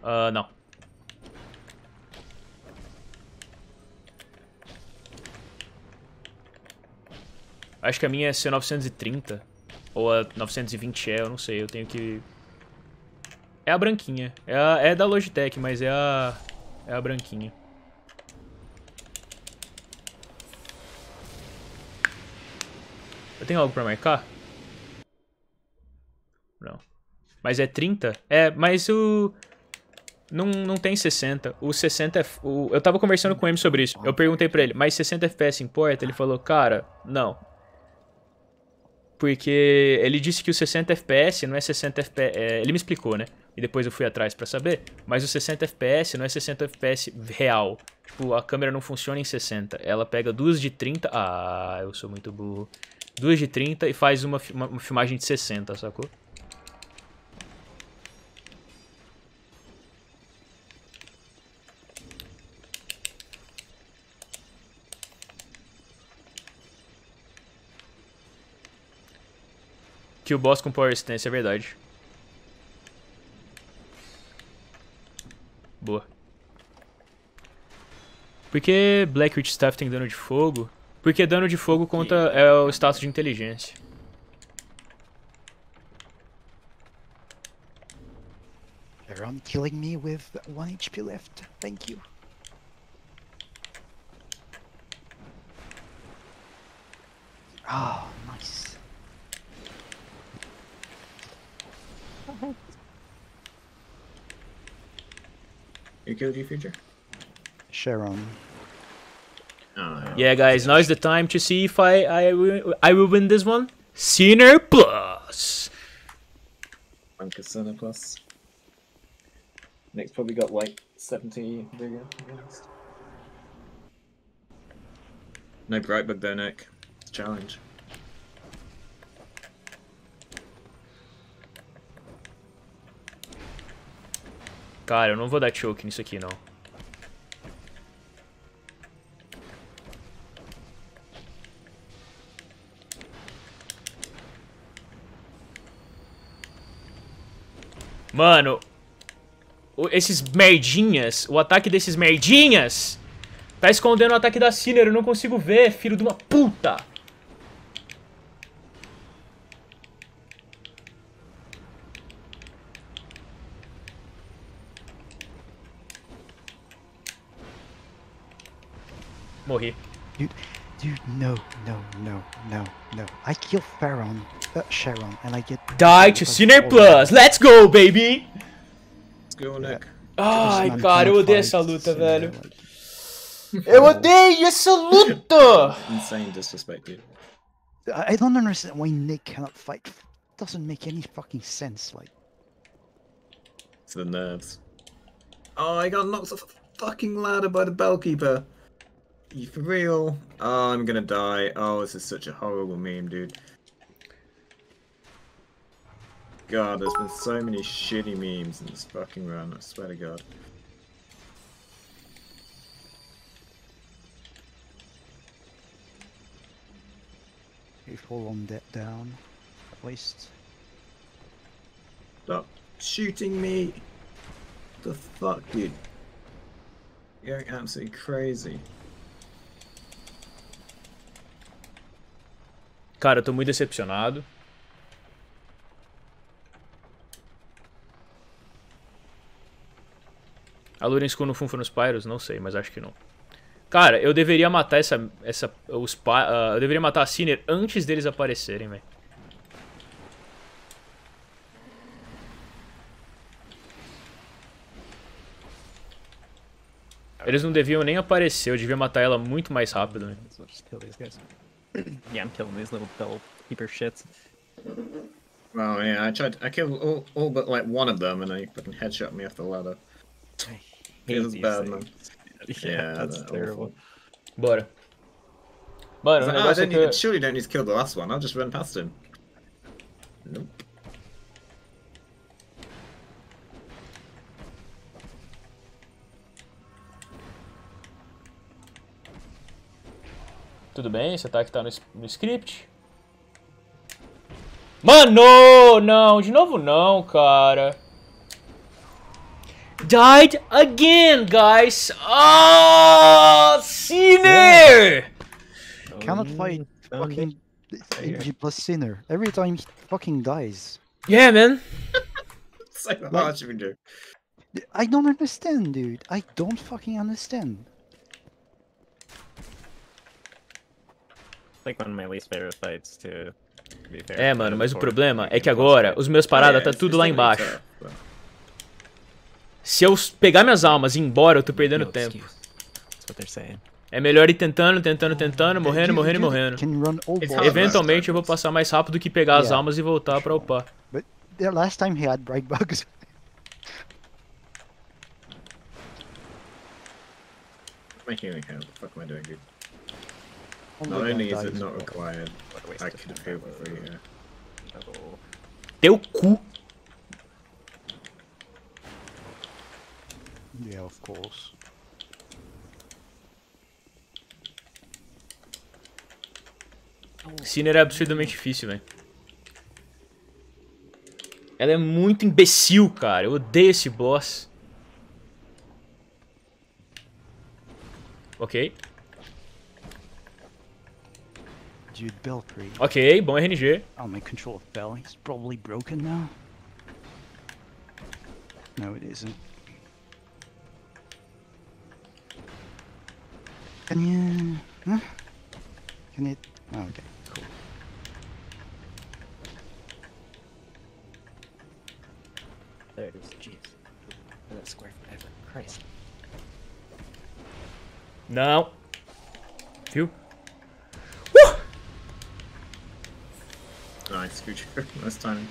Ah, não. Acho que a minha é C930. Ou a 920 é, eu não sei. Eu tenho que. É a branquinha. É, a, é da Logitech, mas é a. É a branquinha. Eu tenho algo pra marcar? Não. Mas é 30? É, mas o. Não, não tem 60. O 60 é. O, eu tava conversando com ele sobre isso. Eu perguntei pra ele, mas 60 FPS importa? Ele falou, cara, não. Porque ele disse que o 60 FPS não é 60 FPS. é, ele me explicou, né? E depois eu fui atrás pra saber. Mas o 60 FPS não é 60 FPS real. Tipo, a câmera não funciona em 60. Ela pega duas de 30. Ah, eu sou muito burro. Duas de 30 e faz uma, uma, uma filmagem de 60, sacou? Que o boss com Power Stance, é verdade. Boa. Por que Black Witch Staff tem dano de fogo? Porque dano de fogo conta é o status de inteligência. Everyone killing me with 1 HP left. Thank you. Ah, nice. Who killed you, Future? Sharon. Oh, Yeah, guys, now is the time to see if I I will, I will win this one. Sinner Plus. Bunker Center Plus. Nick's probably got like 70 bigger. No Brightbug though, Nick. It's a challenge. Cara, eu não vou dar choke nisso aqui, não. Mano, esses merdinhas, o ataque desses merdinhas tá escondendo o ataque da Sinner, eu não consigo ver, filho de uma puta. Morri. Dude, dude, no, no, no, no, no. I kill Pharaon, uh, Sharon, and I get Die to Sinner Plus, let's go, baby! Let's go, Nick. Ai, Personality cara, eu in a odeio fight, essa luta, you know, velho. like- Eu odeio essa luta! Insane disrespect, dude. I I don't understand why Nick cannot fight. Doesn't make any fucking sense. Like, It's the nerves. Oh, I got knocked off a fucking ladder by the bellkeeper. You for real? Oh, I'm gonna die. Oh, this is such a horrible meme, dude. God, there's been so many shitty memes in this fucking run, I swear to god. we fall on that down, at least. Stop shooting me! The fuck, dude? You're going absolutely crazy. Cara, eu tô muito decepcionado. A Luren Skull no Funfa nos Pyros? Não sei, mas acho que não. Cara, eu deveria matar essa. essa os, ah, eu deveria matar a Sinner antes deles aparecerem, velho. Eles não deviam nem aparecer, eu devia matar ela muito mais rápido, né? So just kill these guys. yeah, I'm killing these little bell keeper shits. Well, yeah, I tried. I killed all, all but like one of them, and they fucking headshot me off the ladder. Hate It was these bad, man. things. Yeah, Yeah, that's terrible. awful. Bora. Mano, It's like, oh, I negócio é don't need, que... surely don't need to kill the last one. I'll just run past him. Nope. Tudo bem, esse ataque tá no, s- no script. Mano, não, de novo não, cara. Died again, guys. Oh, Sinner! Cannot Oh, fight fucking AG plus Sinner. Every time he fucking dies. Yeah, man. Should we do? I don't understand, dude. I don't fucking understand. Like one of my least favorite fights to be fair. É, mano, mas o problema é making que agora fights. os meus paradas Yeah, tá tudo lá embaixo. Se eu pegar minhas almas e ir embora, eu tô perdendo tempo. excuse. That's what they're saying. É melhor ir tentando, tentando, tentando, morrendo, morrendo e morrendo. Eventualmente eu vou Mas- passar mais rápido que pegar as almas e voltar pra upar. But the last time he had bright bugs. My healing hand. What the fuck am I doing, dude? Not only is it not required, I could have healed for free here. Teu cu. Yeah, of course. Sinner é absurdamente difícil, velho. Ela é muito imbecil, cara. Eu odeio esse boss. Ok. Dude, Belpre. Ok, bom RNG. Oh, my control of Bell, he's probably broken now. No, it isn't. Can you... Huh? Can it... Oh, okay, cool. There it is, jeez. That square forever, Christ. No. Phew. Nice, good. Nice timing.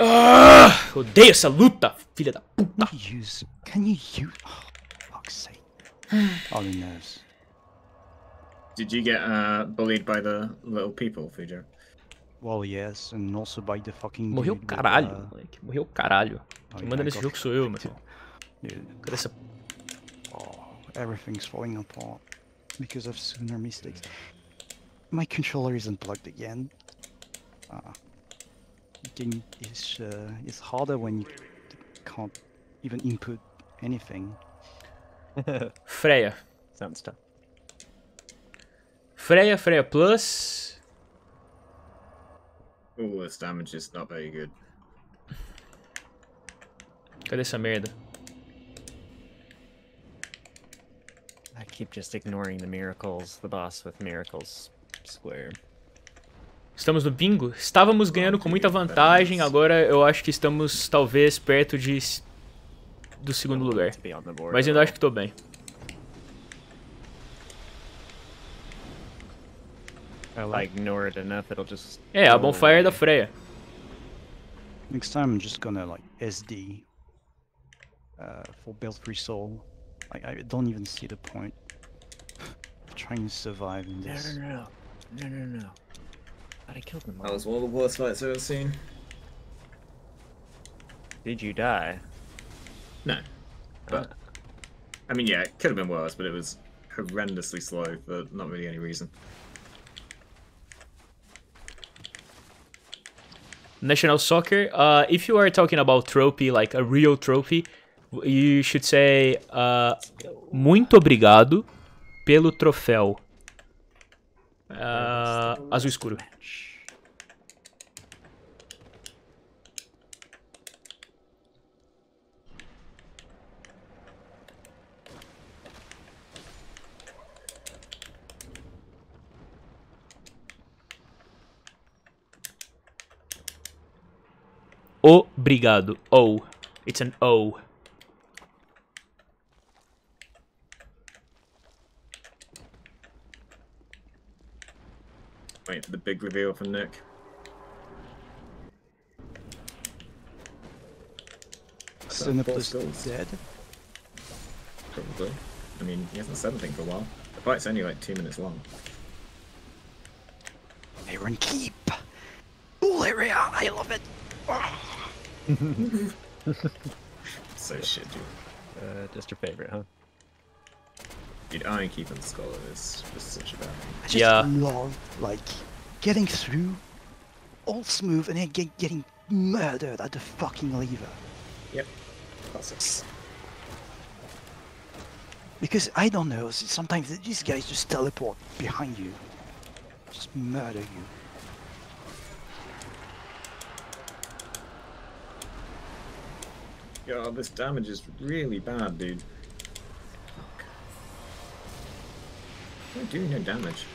Ah, odeio essa luta, filha da puta. Can you use? Can you use? Oh, fuck's sake! All he knows. Did you get uh, bullied by the little people, Fujo? Well, yes, and also by the fucking. Morreu dude with, caralho, uh, moleque. Morreu caralho. oh, Quem yeah, manda I nesse jogo sou eu, meu irmão. Cadê essa oh, everything's falling apart because of sooner mistakes. My controller isn't plugged again. Uh, game is uh, is harder when you can't even input anything. Freya. Sounds tough. Freya, Freya Plus. Oh, this damage is not very good. Cadê essa merda? I keep just ignoring the miracles, the boss with miracles square. Estamos no bingo? Estávamos ganhando com muita vantagem, agora eu acho que estamos talvez perto de do segundo lugar. Mas ainda acho que tô bem. É, a bonfire da. Freya. Next time I'm just gonna like SD uh, for Belfry Soul. Like I don't even see the point of trying to survive in No, this. no, no, no, no, no. But I killed them all. That was one of the worst fights I've ever seen. Did you die? No. But, I mean, yeah, it could have been worse, but it was horrendously slow for not really any reason. National Soccer. Uh, if you are talking about trophy, like a real trophy, you should say uh, muito obrigado pelo troféu. Uh, azul escuro. Obrigado. O. It's an O. Wait for the big reveal from Nick. Sinopus four skulls? dead. Probably. I mean, he hasn't said anything for a while. The fight's only like two minutes long. Iron Keep. Cool area. I love it. So shit, dude. Uh, just your favorite, huh? Dude, Iron Keep and Scholar is just such a bad thing. I just Yeah. love like getting through, all smooth, and then get, getting murdered at the fucking lever. Yep. Classics. Because I don't know, sometimes these guys just teleport behind you, just murder you. God, this damage is really bad, dude. I'm doing no damage.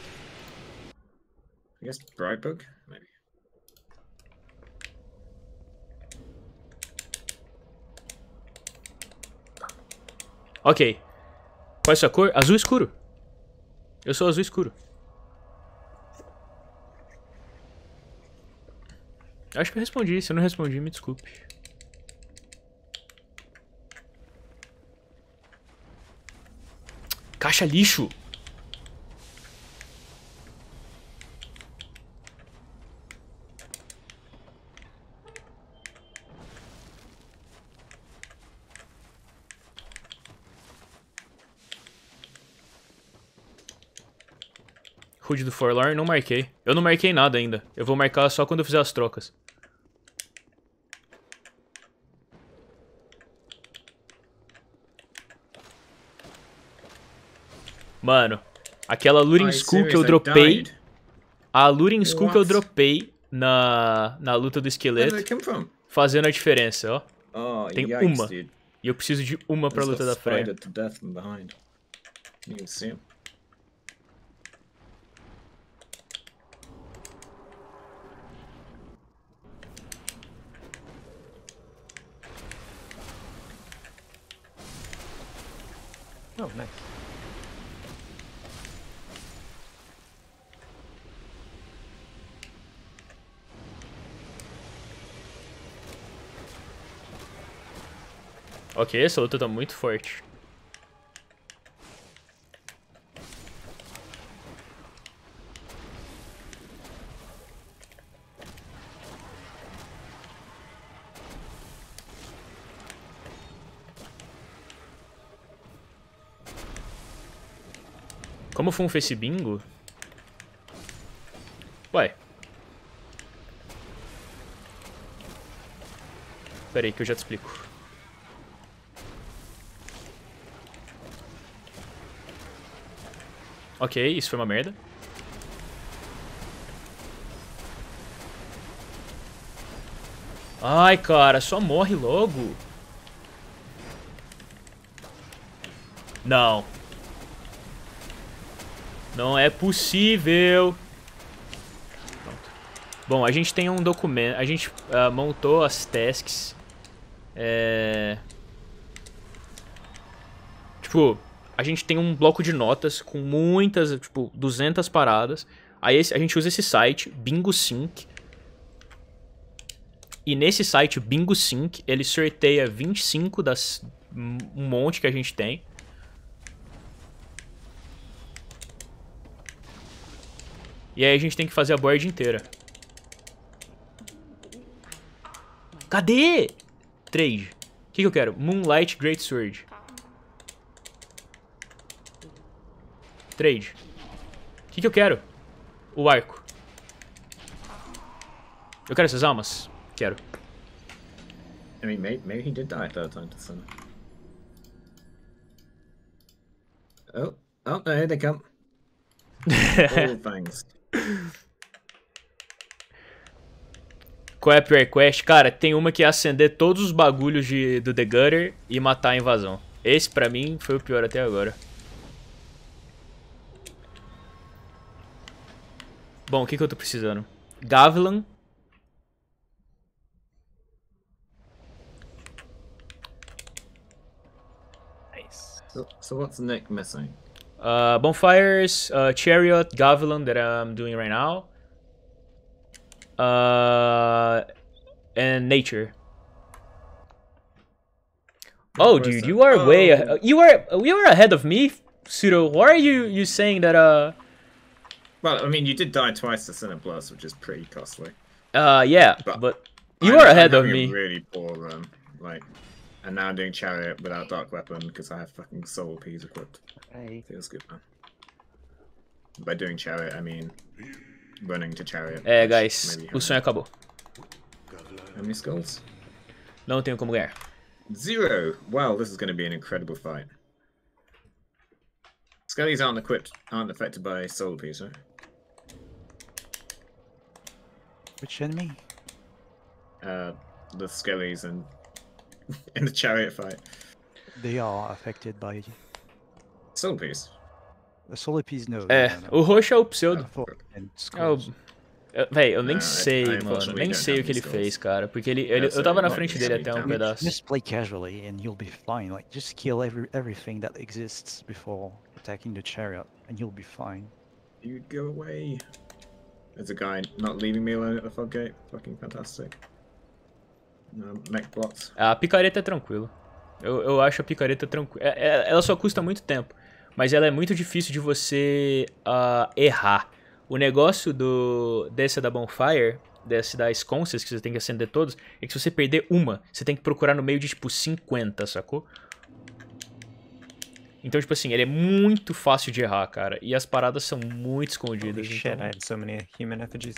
I guess Brightbook? Maybe. Ok. Qual é a sua cor? Azul escuro. Eu sou azul escuro. Acho que eu respondi. Se eu não respondi, me desculpe. Caixa lixo. Do Forlorn, não marquei. Eu não marquei nada ainda. Eu vou marcar só quando eu fizer as trocas. Mano, aquela Luring School que eu dropei. A Luring School que eu dropei na, na luta do esqueleto, from? fazendo a diferença, ó. Oh, Tem yikes, uma. dude. E eu preciso de uma pra luta da Freya. spidered to death from behind. You can see him. Oh, nice. Ok, essa luta tá muito forte. Como funfa esse bingo? Ué. Pera aí que eu já te explico. Ok, isso foi uma merda. Ai, cara, só morre logo. Não. Não é possível. Pronto. Bom, a gente tem um documento. A gente uh, montou as tasks. É... Tipo, a gente tem um bloco de notas com muitas, tipo, 200 paradas. Aí a gente usa esse site, Bingo Sync. E nesse site, Bingo Sync, ele sorteia 25 das um monte que a gente tem. E aí a gente tem que fazer a board inteira. Cadê? Trade. O que, que eu quero? Moonlight Great Sword. Trade. O que, que eu quero? O arco. Eu quero essas almas? Quero. I mean, maybe, maybe he did die third time to. Oh, oh, here they come. All things. Qual é a pior quest? Cara, tem uma que é acender todos os bagulhos de, do The Gutter e matar a invasão. Esse, pra mim, foi o pior até agora. Bom, o que, que eu tô precisando? Gavilan. Nice. So, so what's Nick missing? Uh, bonfires, uh, Chariot, Gavilan that I'm doing right now. Uh, and Nature. Oh, dude, you are way Oh. ahe- you are you are ahead of me, Pseudo. Why are you you saying that? Uh, Well, I mean, you did die twice to Sinner Blast, which is pretty costly. uh, yeah, But but you I'm- are ahead of me. really poor run, like, and now I'm doing Chariot without Dark Weapon because I have fucking Soul Peas equipped. Hey. Feels good, man. By doing Chariot, I mean running to Chariot. É, which guys, maybe o has- sonho acabou. How many skulls? Não tenho como ganhar. Zero. Wow, this is going to be an incredible fight. Skellies aren't equipped, aren't affected by Soul Peas, right? Which enemy? Uh, the Skellies and in the Chariot fight. They are affected by Soul Peas. the solar piece. No. no, É, no, no. o roxo é o pseudo. Uh, for- and É o- skulls. eu- Véi, eu nem Ah, I- sei, I mano. Nem don't sei have o que ele these fez, skills. cara. Porque ele, ele eu tava a na lot frente dele até um pedaço. Just play casually and you'll be fine. Like just kill every everything that exists before attacking the chariot, and you'll be fine. You'd go away. There's a guy not leaving me alone at the fog gate. Fucking fantastic. A picareta é tranquilo. Eu, eu acho a picareta tranquila. ela só custa muito tempo. Mas ela é muito difícil de você ah, errar. O negócio do dessa da Bonfire, dessa das Conces, que você tem que acender todos, é que se você perder uma, você tem que procurar no meio de tipo 50, sacou? Então, tipo assim, ele é muito fácil de errar, cara. E as paradas são muito Holy escondidas. shit, I então- had so many human effigies.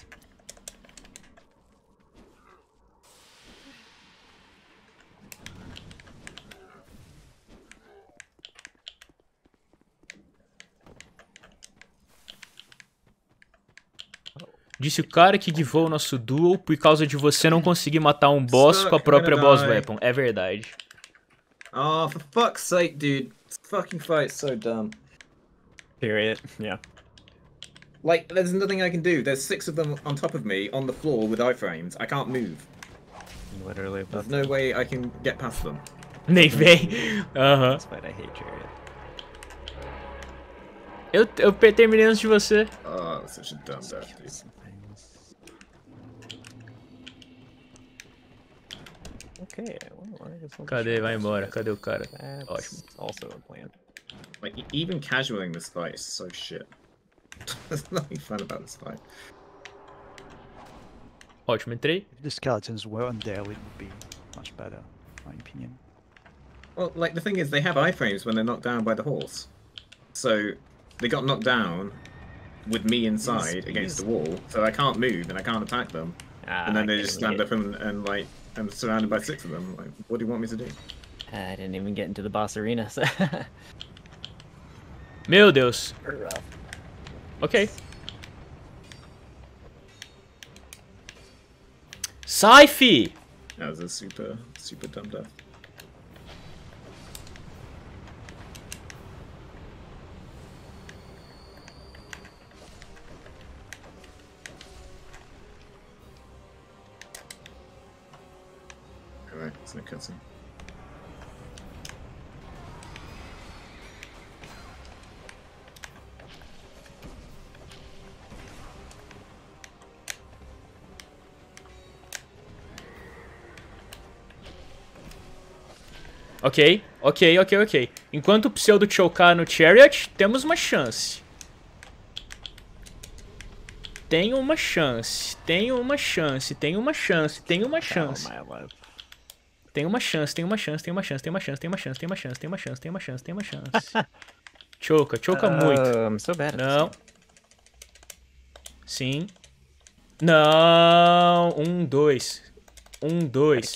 Disse o cara que givou o nosso duel por causa de você não conseguir matar um boss Suck, com a própria boss weapon. É verdade. Oh, for fuck's sake, dude. This fucking fight's so dumb. Period. Yeah. Like, there's nothing I can do. There's six of them on top of me on the floor with iframes. I can't move. Literally There's no way I can get past them. Nem vem. Aham. That's why I hate Chariot. Eu, eu terminei antes de você. Oh, that's such a dumb death, dude. Okay, well, I guess I'll Cadê? try Vai this. embora. Cadê o cara? That's Ótimo. also a plan. Like e- even casualing this fight is so shit. There's nothing fun about this fight. Ótimo, entrei. If the skeletons weren't there, it would be much better, in my opinion. Well, like the thing is, they have iframes when they're knocked down by the horse. So they got knocked down with me inside against the wall, so I can't move and I can't attack them. Ah, and then I they just stand get- up and, and like I'm surrounded by six of them. Like, what do you want me to do? I didn't even get into the boss arena. So Meu Deus. Ok. Sai, fi! That was a super super dumb death. It's no cutscene. Ok, ok, ok, ok. Enquanto o pseudo chocar no Chariot, temos uma chance. Tem uma chance, tem uma chance, tem uma chance, tem uma Oh, chance. Tem uma chance, tem uma chance, tem uma chance, tem uma chance, tem uma chance, tem uma chance, tem uma chance, tem uma chance, tem uma chance. Choca, choca muito. Bad at this Não. Sim. Não. Um, dois. Um, dois.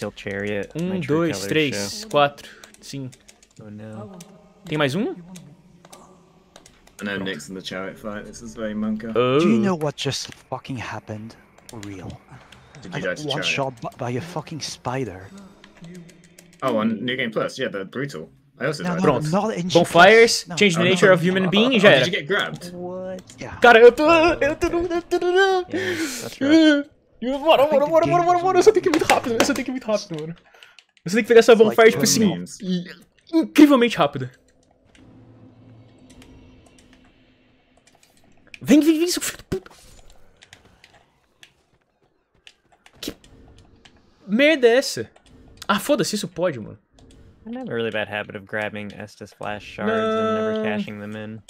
Um, dois, três, quatro, cinco. show. Oh. Tem mais um? I know Nick's in the chariot fight. This is very Monka. Oh. Do you know what just fucking happened? Real. Did you die got to one shot by a fucking spider. Oh, on New Game Plus, yeah, they're brutal. I also No, died. no, Pronto. Bonfires, No. change the no. nature of human being e já era. Cara, eu tô. Eu tô. Eu tô. Bora, bora, bora, bora, bora, bora. Eu só tenho que ir muito rápido. Eu só tenho que ir muito rápido, mano. Você tem que pegar essa like bonfire, tipo assim, incrivelmente rápida. Vem, vem, vem, seu filho da puta. Que merda é essa? Ah, foda-se, isso pode, mano. I have a really bad habit of grabbing Estus flash shards and never No. cashing them in.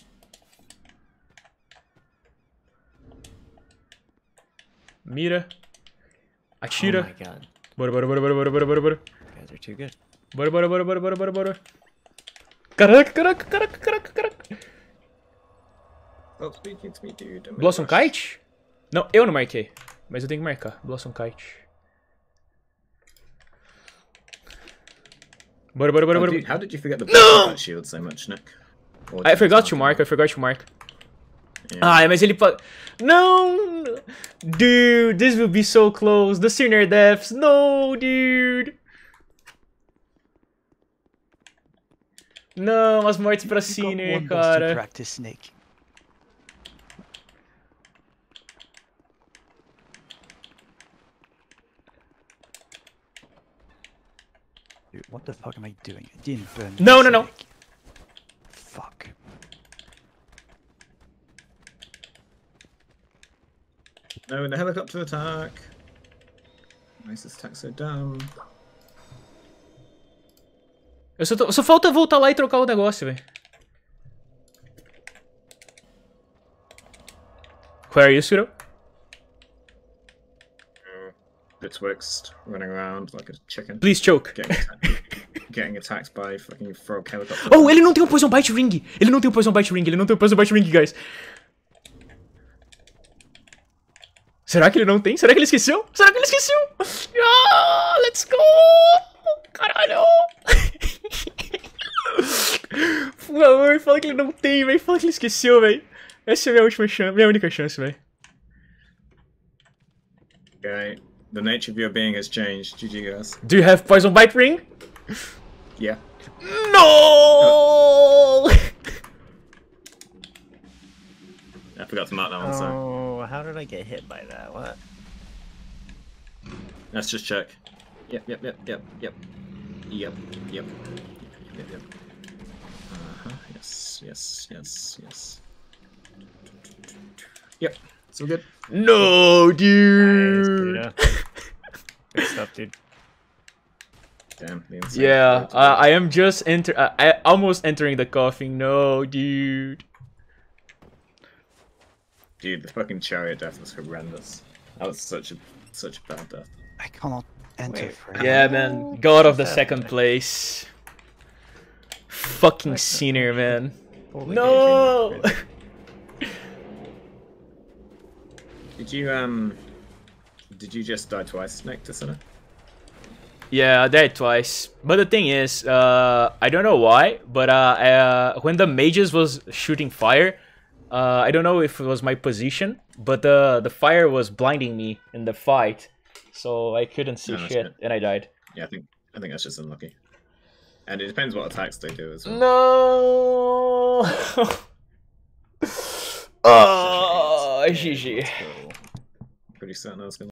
Mira. Oh Atira. my god. Bora, bora, bora, bora, bora, bora, bora, bora. You guys are too good. Bora, bora, bora, bora, bora, bora, bora. Caraca, caraca, caraca, caraca, caraca. Blossom. Kite? Não, eu não marquei. Mas eu tenho que marcar. Blossom Kite. Bora, bora, bora, How, bora. did, how did you forget the No! shield so much, Nick? Or I forgot not mark, I forgot to mark. Yeah. Ah, mas ele... Não! Dude, this will be so close. The Sinner Deaths. No, dude. Não, as mortes pra Sinner, cara. practice. Dude, what the fuck am I doing? I didn't burn. No, the no, no. acidic. Fuck. No, the helicopter attack. Why is this attack so dumb? Eu só, tô- só falta voltar lá e trocar o negócio, velho. Where are you, Suro? Bitwixt running around like a chicken. Please choke. Getting, attacked, getting attacked by fucking frog helicopter. Oh, ele não tem um Poison Bite Ring! Ele não tem um Poison Bite Ring, ele não tem um Poison Bite Ring, guys. Será que ele não tem? Será que ele esqueceu? Será que ele esqueceu? Ah, let's go! Caralho! Por favor, fala que ele não tem, velho. Fala que ele esqueceu, velho. Essa é a minha última chance, minha única chance, velho. Okay. The nature of your being has changed. GG, guys. Do you have Poison Bite Ring? Yeah. No! I forgot to mark that one, so Oh, how did I get hit by that? What? let's just check. Yep, yep, yep, yep, yep. Yep, yep. Yep, yep. Uh-huh. Yes, yes, yes, yes. It's all good. No, Nice, dude. Buddha. Good stuff, dude. Damn. Yeah, flow uh, I am just enter. Uh, I almost entering the coffin. No, dude. Dude, the fucking chariot death was horrendous. That was such a such a bad death. I cannot enter Wait. Yeah, man. God of the second place. Fucking sinner, man. Holy No. shit. Did you um? Did you just die twice, to Sinner? Yeah, I died twice. But the thing is, uh, I don't know why, but uh, uh, when the mages was shooting fire, uh, I don't know if it was my position, but the the fire was blinding me in the fight, so I couldn't see that's shit, good. and I died. Yeah, I think I think that's just unlucky. And it depends what attacks they do as well. No. oh, GG. Pretty certain was gonna.